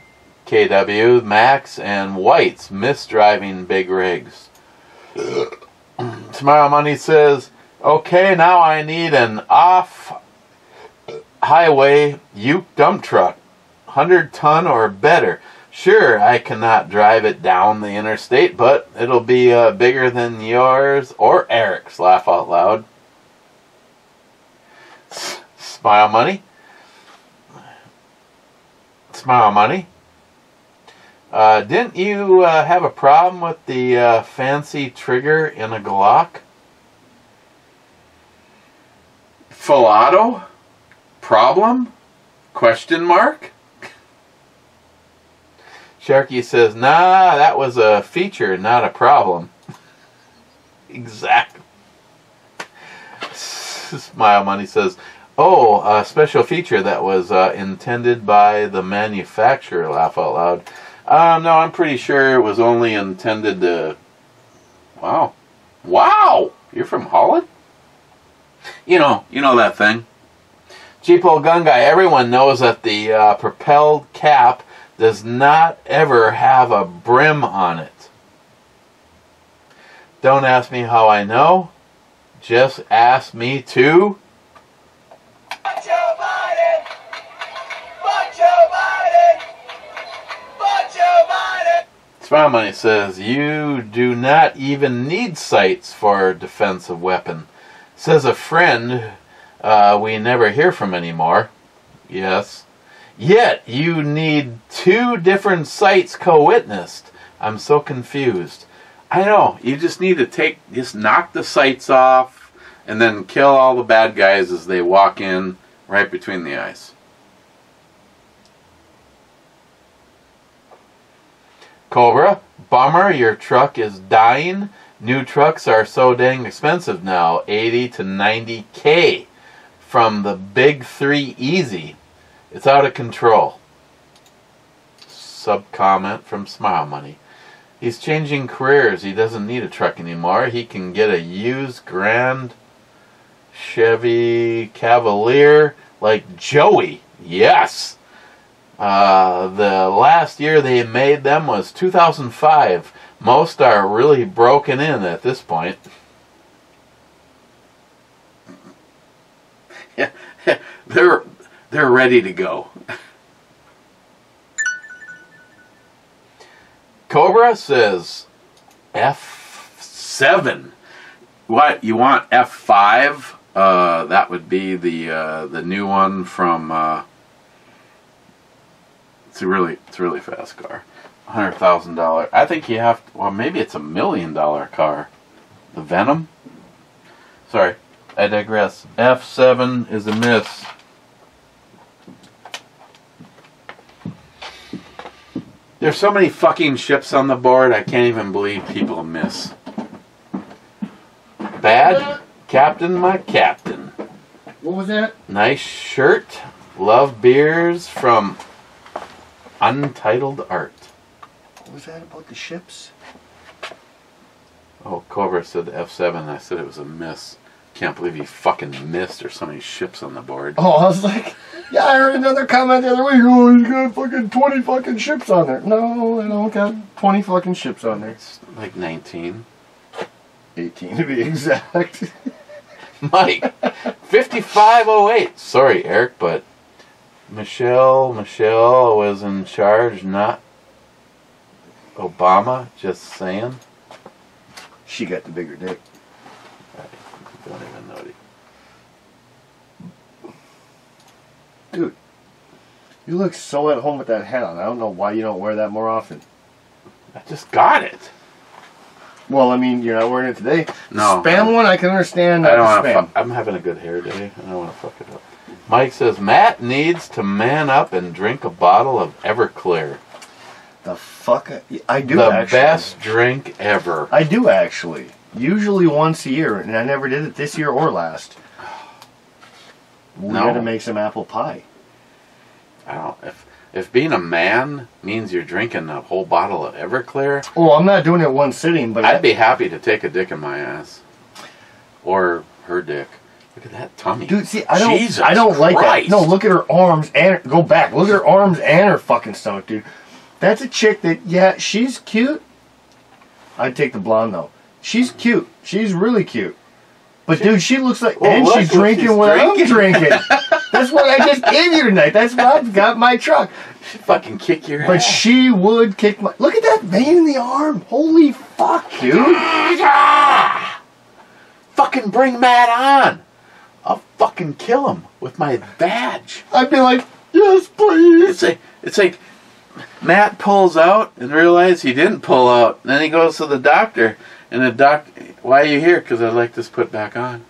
KW, Macks, and Whites miss driving big rigs. Smile Money says, okay, now I need an off highway Uke dump truck, 100 ton or better. Sure, I cannot drive it down the interstate, but it'll be uh, bigger than yours or Eric's. Laugh out loud. S- Smile money. Smile money. Uh, didn't you uh, have a problem with the uh, fancy trigger in a Glock? Full auto? Problem? Question mark? Sharky says, nah, that was a feature, not a problem. exactly. Smile Money says, oh, a special feature that was uh, intended by the manufacturer. Laugh out loud. Um, no, I'm pretty sure it was only intended to. Wow. Wow! You're from Holland? You know, you know that thing. Cheap old gun guy, everyone knows that the uh, propelled cap does not ever have a brim on it. Don't ask me how I know. Just ask me to. Smile Money says, You do not even need sights for defensive weapon. Says a friend uh, we never hear from anymore. Yes. Yet you need two different sights co witnessed. I'm so confused. I know, you just need to take, just knock the sights off and then kill all the bad guys as they walk in right between the eyes. Cobra, bummer, your truck is dying. New trucks are so dang expensive now, 80 to 90k from the big 3 easy. It's out of control. Sub comment from Smile Money. He's changing careers. He doesn't need a truck anymore. He can get a used Grand Chevy Cavalier like Joey. Yes. Uh, the last year they made them was 2005. Most are really broken in at this point. Yeah, they're they're ready to go. Cobra says F7. What you want F5? Uh, that would be the uh, the new one from. Uh, it's a really it's a really fast car, hundred thousand dollar. I think you have. To, well, maybe it's a million dollar car. The Venom. Sorry, I digress. F7 is a miss. There's so many fucking ships on the board, I can't even believe people miss. Bad? Captain, my captain. What was that? Nice shirt. Love beers from Untitled Art. What was that about the ships? Oh, Cobra said the F7. and I said it was a miss. Can't believe he fucking missed. There's so many ships on the board. Oh, I was like, yeah, I heard another comment the other week. Oh, you got fucking 20 fucking ships on there. No, I don't got 20 fucking ships on there. It's like 19. 18 to be exact. Mike, 5508. Sorry, Eric, but Michelle, Michelle was in charge, not Obama. Just saying. she got the bigger dick. Don't even know. it. Dude, you look so at home with that hat on. I don't know why you don't wear that more often. I just got it. Well, I mean, you're not wearing it today. No. Spam one, I can understand. I don't want the to. spam. I'm having a good hair day. I don't want to fuck it up. Mike says Matt needs to man up and drink a bottle of Everclear. The fuck? I, I do the actually. best drink ever. I do actually. Usually once a year, and I never did it this year or last. We No. gotta make some apple pie. I don't. If if being a man means you're drinking a whole bottle of Everclear, Oh, I'm not doing it one sitting, but I'd be happy to take a dick in my ass, or her dick. Look at that tummy, Dude, see, I don't, Jesus I don't like that. No, look at her arms and go back. Look at her arms and her fucking stomach, dude. That's a chick that, yeah, she's cute. I'd take the blonde though. She's cute. She's really cute. But dude, she looks like, Well, and look she's drinking she's what I'm drinking. drinking. That's what I just gave you tonight. That's why I've got my truck. She'd fucking kick your But ass. she would kick my. Look at that vein in the arm. Holy fuck, dude. Fucking bring Matt on. I'll fucking kill him with my badge. I'd be like, yes, please. It's like it's like Matt pulls out and realizes he didn't pull out. And then he goes to the doctor, and the doc, why are you here? Because I'd like this put back on.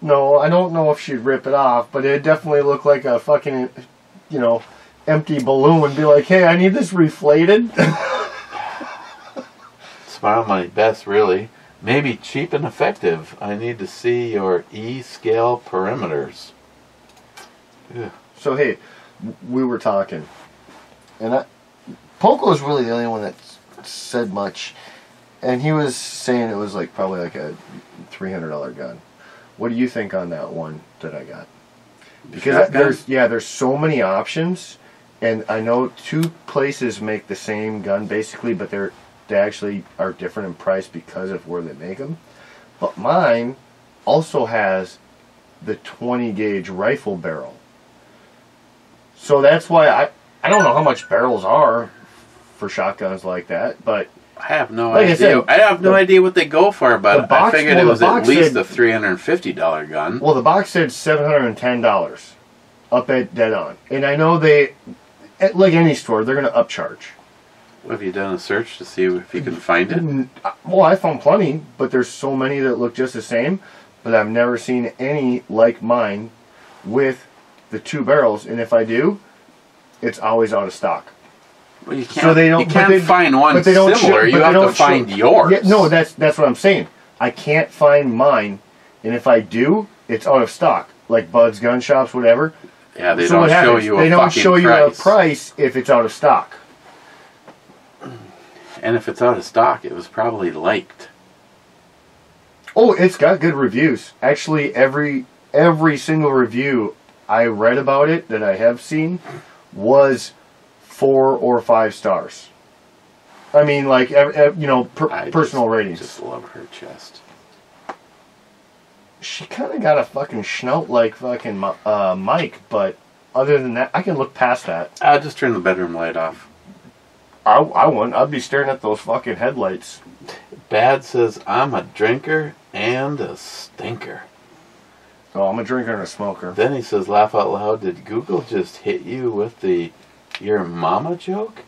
No, I don't know if she'd rip it off, but it definitely looked like a fucking, you know, empty balloon and be like, hey, I need this reflated. Smile my best, really. Maybe cheap and effective. I need to see your E scale perimeters. So, hey, we were talking. And I, Poco's really the only one that said much. And he was saying it was like probably like a $300 gun. What do you think on that one that I got? Because there's yeah, there's so many options, and I know two places make the same gun basically, but they're they actually are different in price because of where they make them. But mine also has the 20 gauge rifle barrel. So that's why I I don't know how much barrels are for shotguns like that, but I have no Like I idea. said, I have no the- idea what they go for, but the box- I figured well, it was at least said- a three hundred and fifty dollar gun. Well, the box said seven hundred and ten dollars, up at dead on, and I know they, at, like any store, they're gonna upcharge. Have you done a search to see if you can find it? Well, I found plenty, but there's so many that look just the same, but I've never seen any like mine, with the two barrels, and if I do, it's always out of stock. Well, you can't. So they don't. you can't they- find one but they don't similar. show- you but they have to show- find yours. Yeah, no, that's that's what I'm saying. I can't find mine, and if I do, it's out of stock. Like Bud's gun shops, whatever. yeah, they so don't show happens? you a They don't show you price. a price if it's out of stock. And if it's out of stock, it was probably liked. Oh, it's got good reviews. Actually, every every single review I read about it that I have seen was four or five stars. I mean, like you know, per, I personal just, ratings. Just love her chest. She kind of got a fucking snout like fucking uh, Mike, but other than that, I can look past that. I'll just turn the bedroom light off. I, I wouldn't. I'd be staring at those fucking headlights. Bad says I'm a drinker and a stinker. Oh, I'm a drinker and a smoker. Then he says, laugh out loud. Did Google just hit you with the your mama joke?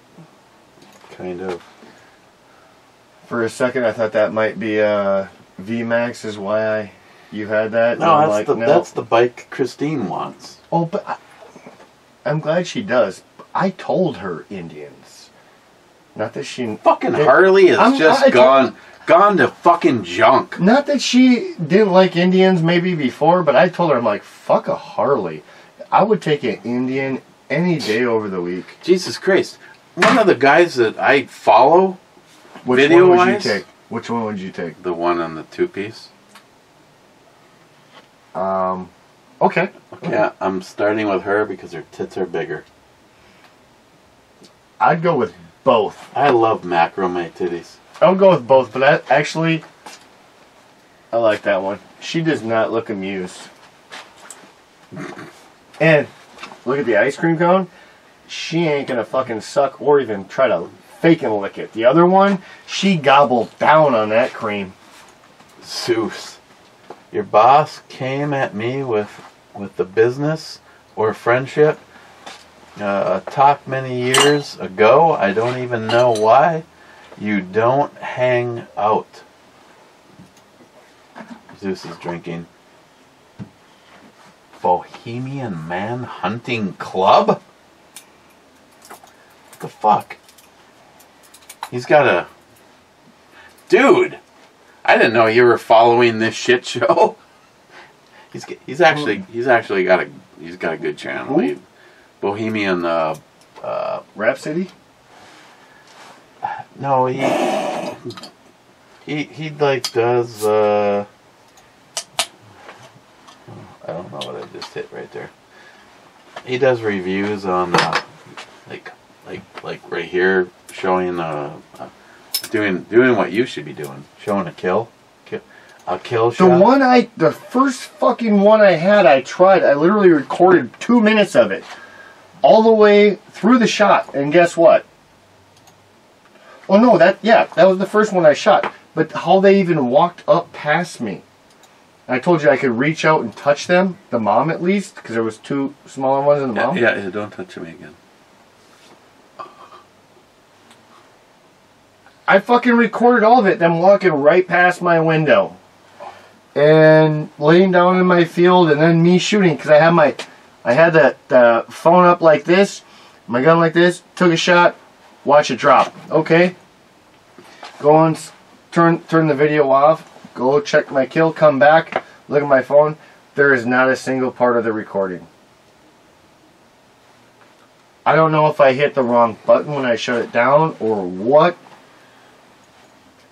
Kind of. For a second, I thought that might be uh, VMAX. Is why I you had that. No, that's like, the no. that's the bike Christine wants. Oh, but I, I'm glad she does. I told her Indians. Not that she. Fucking Harley has I'm- just I gone gone to fucking junk. Not that she didn't like Indians maybe before, but I told her I'm like fuck a Harley. I would take an Indian Any day over the week. Jesus Christ. One of the guys that I follow, Which Video one would you take? Which one would you take? the one on the two piece. Um, okay. Yeah, I'm starting with her because her tits are bigger. I'd go with both. I love macrame titties. I would go with both, but that actually, I like that one. She does not look amused. And look at the ice cream cone. She ain't gonna fucking suck or even try to fake and lick it. The other one, she gobbled down on that cream. Zeus. Your boss came at me with with the business or friendship uh, a talk many years ago. I don't even know why. You don't hang out. Zeus is drinking. Bohemian Man Hunting Club? What the fuck? He's got a. Dude! I didn't know you were following this shit show. He's he's actually he's actually got a he's got a good channel. He, Bohemian uh uh Rhapsody? No he he he like does uh I don't know what I just hit right there. He does reviews on uh like like like right here showing uh, uh doing doing what you should be doing showing a kill kill a kill shot. The one I, the first fucking one I had, I tried. I literally recorded two minutes of it, all the way through the shot. And guess what? Oh no, that yeah, that was the first one I shot. But how they even walked up past me. I told you I could reach out and touch them, the mom at least, because there was two smaller ones in the yeah, mom. yeah, yeah, don't touch me again. I fucking recorded all of it, them walking right past my window. And laying down in my field and then me shooting because I had my I had the, the phone up like this, my gun like this, took a shot, watch it drop. Okay. Go on turn turn the video off, go check my kill, come back, look at my phone. There is not a single part of the recording. I don't know if I hit the wrong button when I shut it down or what.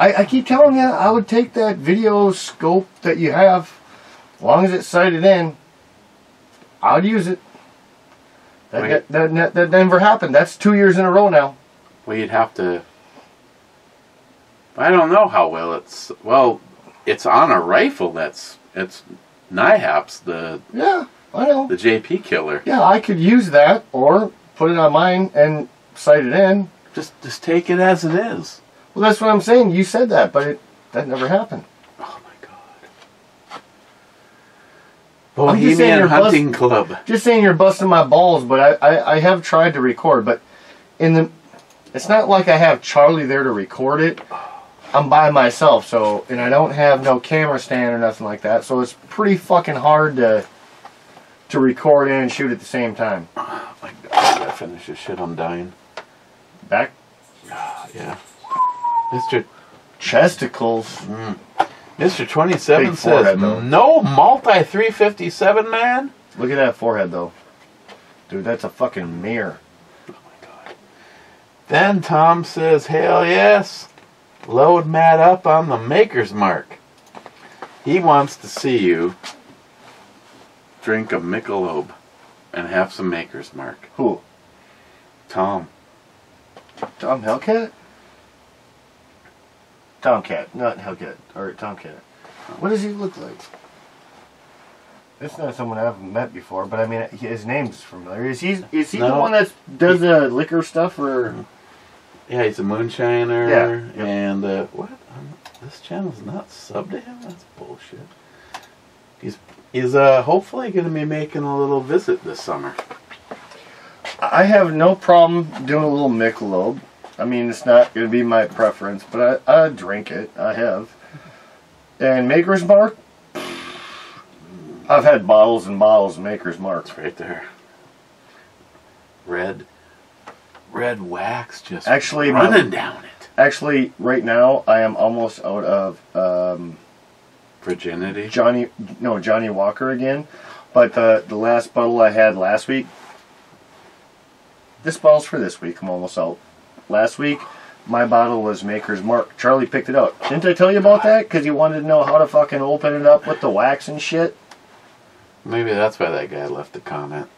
I, I keep telling you, I would take that video scope that you have, as long as it's sighted in. I would use it. That, that, that, that never happened. That's two years in a row now. Well, you'd have to. I don't know how well it's. Well, it's on a rifle. That's it's NIHAPS, the Yeah, I know. the JP killer. Yeah, I could use that or put it on mine and sight it in. Just just take it as it is. Well, that's what I'm saying. You said that, but it, that never happened. Oh my god. I'm just saying Bohemian you're bust- Hunting Club. Just saying you're busting my balls, but I, I, I have tried to record, but in the it's not like I have Charlie there to record it. I'm by myself, so and I don't have no camera stand or nothing like that, so it's pretty fucking hard to to record and shoot at the same time. Oh my god, I gotta finish this shit. I'm dying. Back Yeah. Mr. chesticles. Mm. Mr. 27 Big says, though. no multi 357 man? Look at that forehead though. Dude, that's a fucking mirror. Then Tom says, hell yes. Load Matt up on the maker's mark. He wants to see you drink a Michelob and have some maker's mark. Who? Tom. Tom Hellcat? Tomcat, not Hellcat. Or Tomcat. What does he look like? That's not someone I've met before, but I mean, his name's familiar. Is he is he the one that does the liquor stuff, or mm-hmm. Yeah, he's a moonshiner. Yeah, yep. And, uh, what? Um, this channel's not sub to him? That's bullshit. He's, he's uh, hopefully going to be making a little visit this summer. I have no problem doing a little Michelob. I mean, it's not going to be my preference, but I, I drink it. I have. And Maker's Mark, I've had bottles and bottles of Maker's Mark. It's right there. Red, red wax just Actually, my- running down it. Actually, right now I am almost out of um, Virginity. Johnny. No, Johnnie Walker again. But the the last bottle I had last week, this bottle's for this week. I'm almost out. Last week, my bottle was Maker's Mark. Charlie picked it out. Didn't I tell you about that? Because you wanted to know how to fucking open it up with the wax and shit. Maybe that's why that guy left the comment.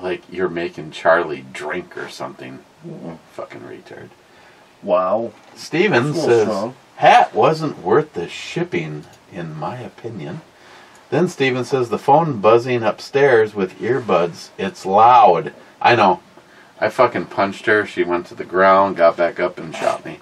Like you're making Charlie drink or something. Fucking retard. Wow. Steven That's a little says strong. hat wasn't worth the shipping, in my opinion. Then Steven says the phone buzzing upstairs with earbuds. It's loud. I know. I fucking punched her. She went to the ground, got back up, and shot me.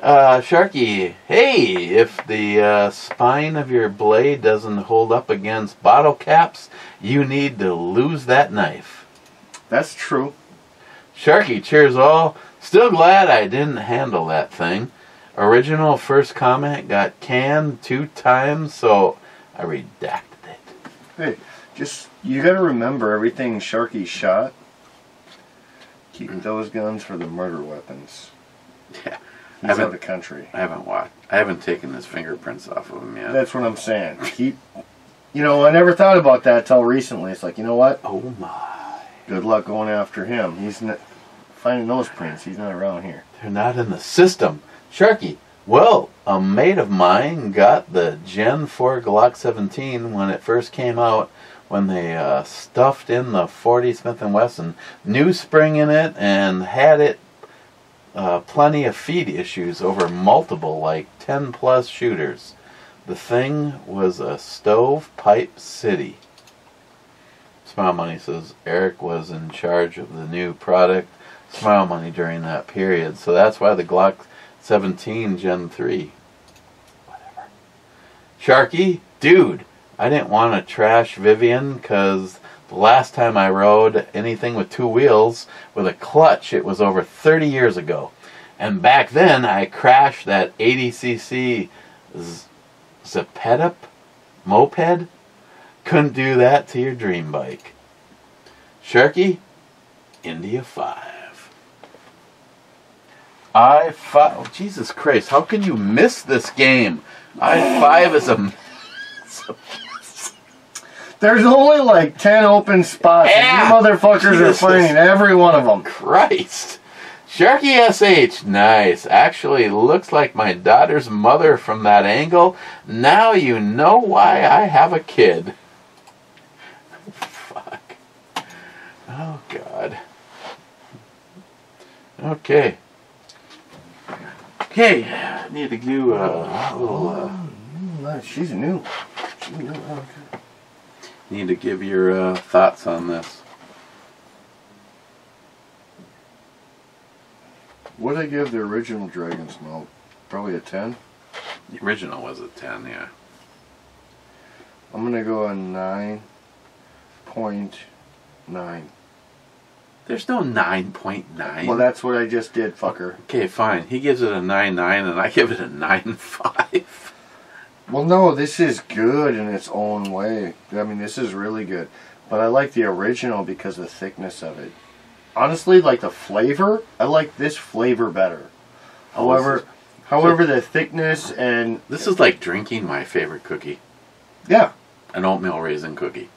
Uh, Sharky, hey, if the uh, spine of your blade doesn't hold up against bottle caps, you need to lose that knife. That's true. Sharky, cheers all. Still glad I didn't handle that thing. Original first comment got canned two times, so I redacted it. Hey, just you got to remember everything Sharky shot. Keep those guns for the murder weapons. Yeah. He's out of the country. I haven't watched. I haven't taken his fingerprints off of him yet. That's what I'm saying. Keep. You know, I never thought about that till recently. It's like, you know what? oh my! Good luck going after him. He's not finding those prints. He's not around here. They're not in the system. Sharky, well, a mate of mine got the Gen 4 Glock 17 when it first came out. When they uh, stuffed in the 40 Smith & Wesson new spring in it and had it uh, plenty of feed issues over multiple, like 10 plus shooters. The thing was a stovepipe city. Smile Money says Eric was in charge of the new product Smile Money during that period. So that's why the Glock 17 Gen 3. Whatever. Sharky, dude, I didn't want to trash Vivian because last time I rode anything with two wheels with a clutch, it was over 30 years ago. And back then, I crashed that 80cc Z- Zepetup moped. Couldn't do that to your dream bike. Sharky, India 5. I 5. Oh, Jesus Christ, how can you miss this game? I 5 is a. There's only like 10 open spots. and You motherfuckers are Jesus. finding every one of them. Christ. Sharky SH, nice. Actually, looks like my daughter's mother from that angle. Now you know why I have a kid. Fuck. Oh, God. Okay. Okay, need to do uh, a little. Uh, She's new. She's new. Okay. Need to give your uh, thoughts on this. What did I give the original Dragon's Milk? Probably a 10. The original was a 10, yeah. I'm going to go a 9.9. There's no 9.9. Well, that's what I just did, fucker. Okay, fine. He gives it a 9 9, and I give it a 9 5. Well, no, this is good in its own way. I mean, this is really good. But I like the original because of the thickness of it. Honestly, like the flavor, I like this flavor better. Oh, however, is- however, the thickness and This is like drinking my favorite cookie yeah, an oatmeal raisin cookie.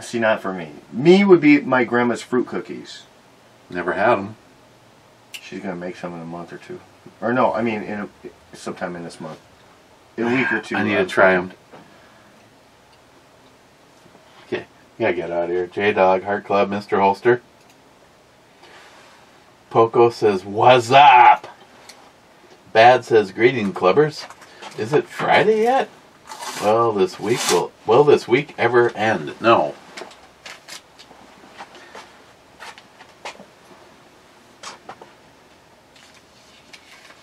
see, not for me. Me would be my grandma's fruit cookies. Never had them. She's gonna make some in a month or two, or no, I mean, in a, sometime in this month, in a week or two. I need to try them. Okay, you gotta get out of here. J Dog, Heart Club, Mr. Holster. Poco says, What's up? Bad says, Greeting, clubbers. Is it Friday yet? Well, this week will. Will this week ever end? No.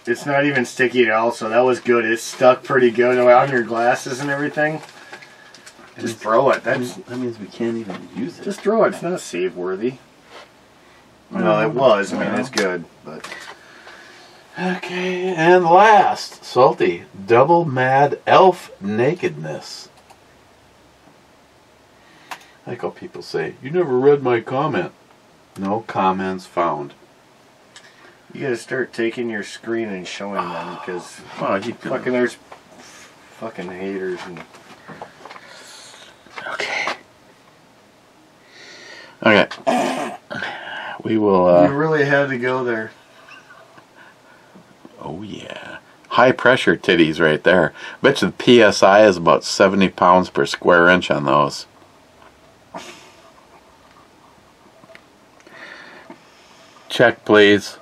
It's not even sticky at all, so that was good. It stuck pretty good oh, on your glasses and everything. Just throw it. That That's means, that means we can't even use it. just throw it. It's not save worthy. No, it was. I mean, it's good, but Okay, and last, salty, double mad elf nakedness. I like how people say, You never read my comment. No comments found. You gotta start taking your screen and showing them because Oh, you fucking there's fucking haters and Okay. Okay. We will. You Uh, really had to go there. oh yeah, high pressure titties right there. Bet you the psi is about seventy pounds per square inch on those. Check, please.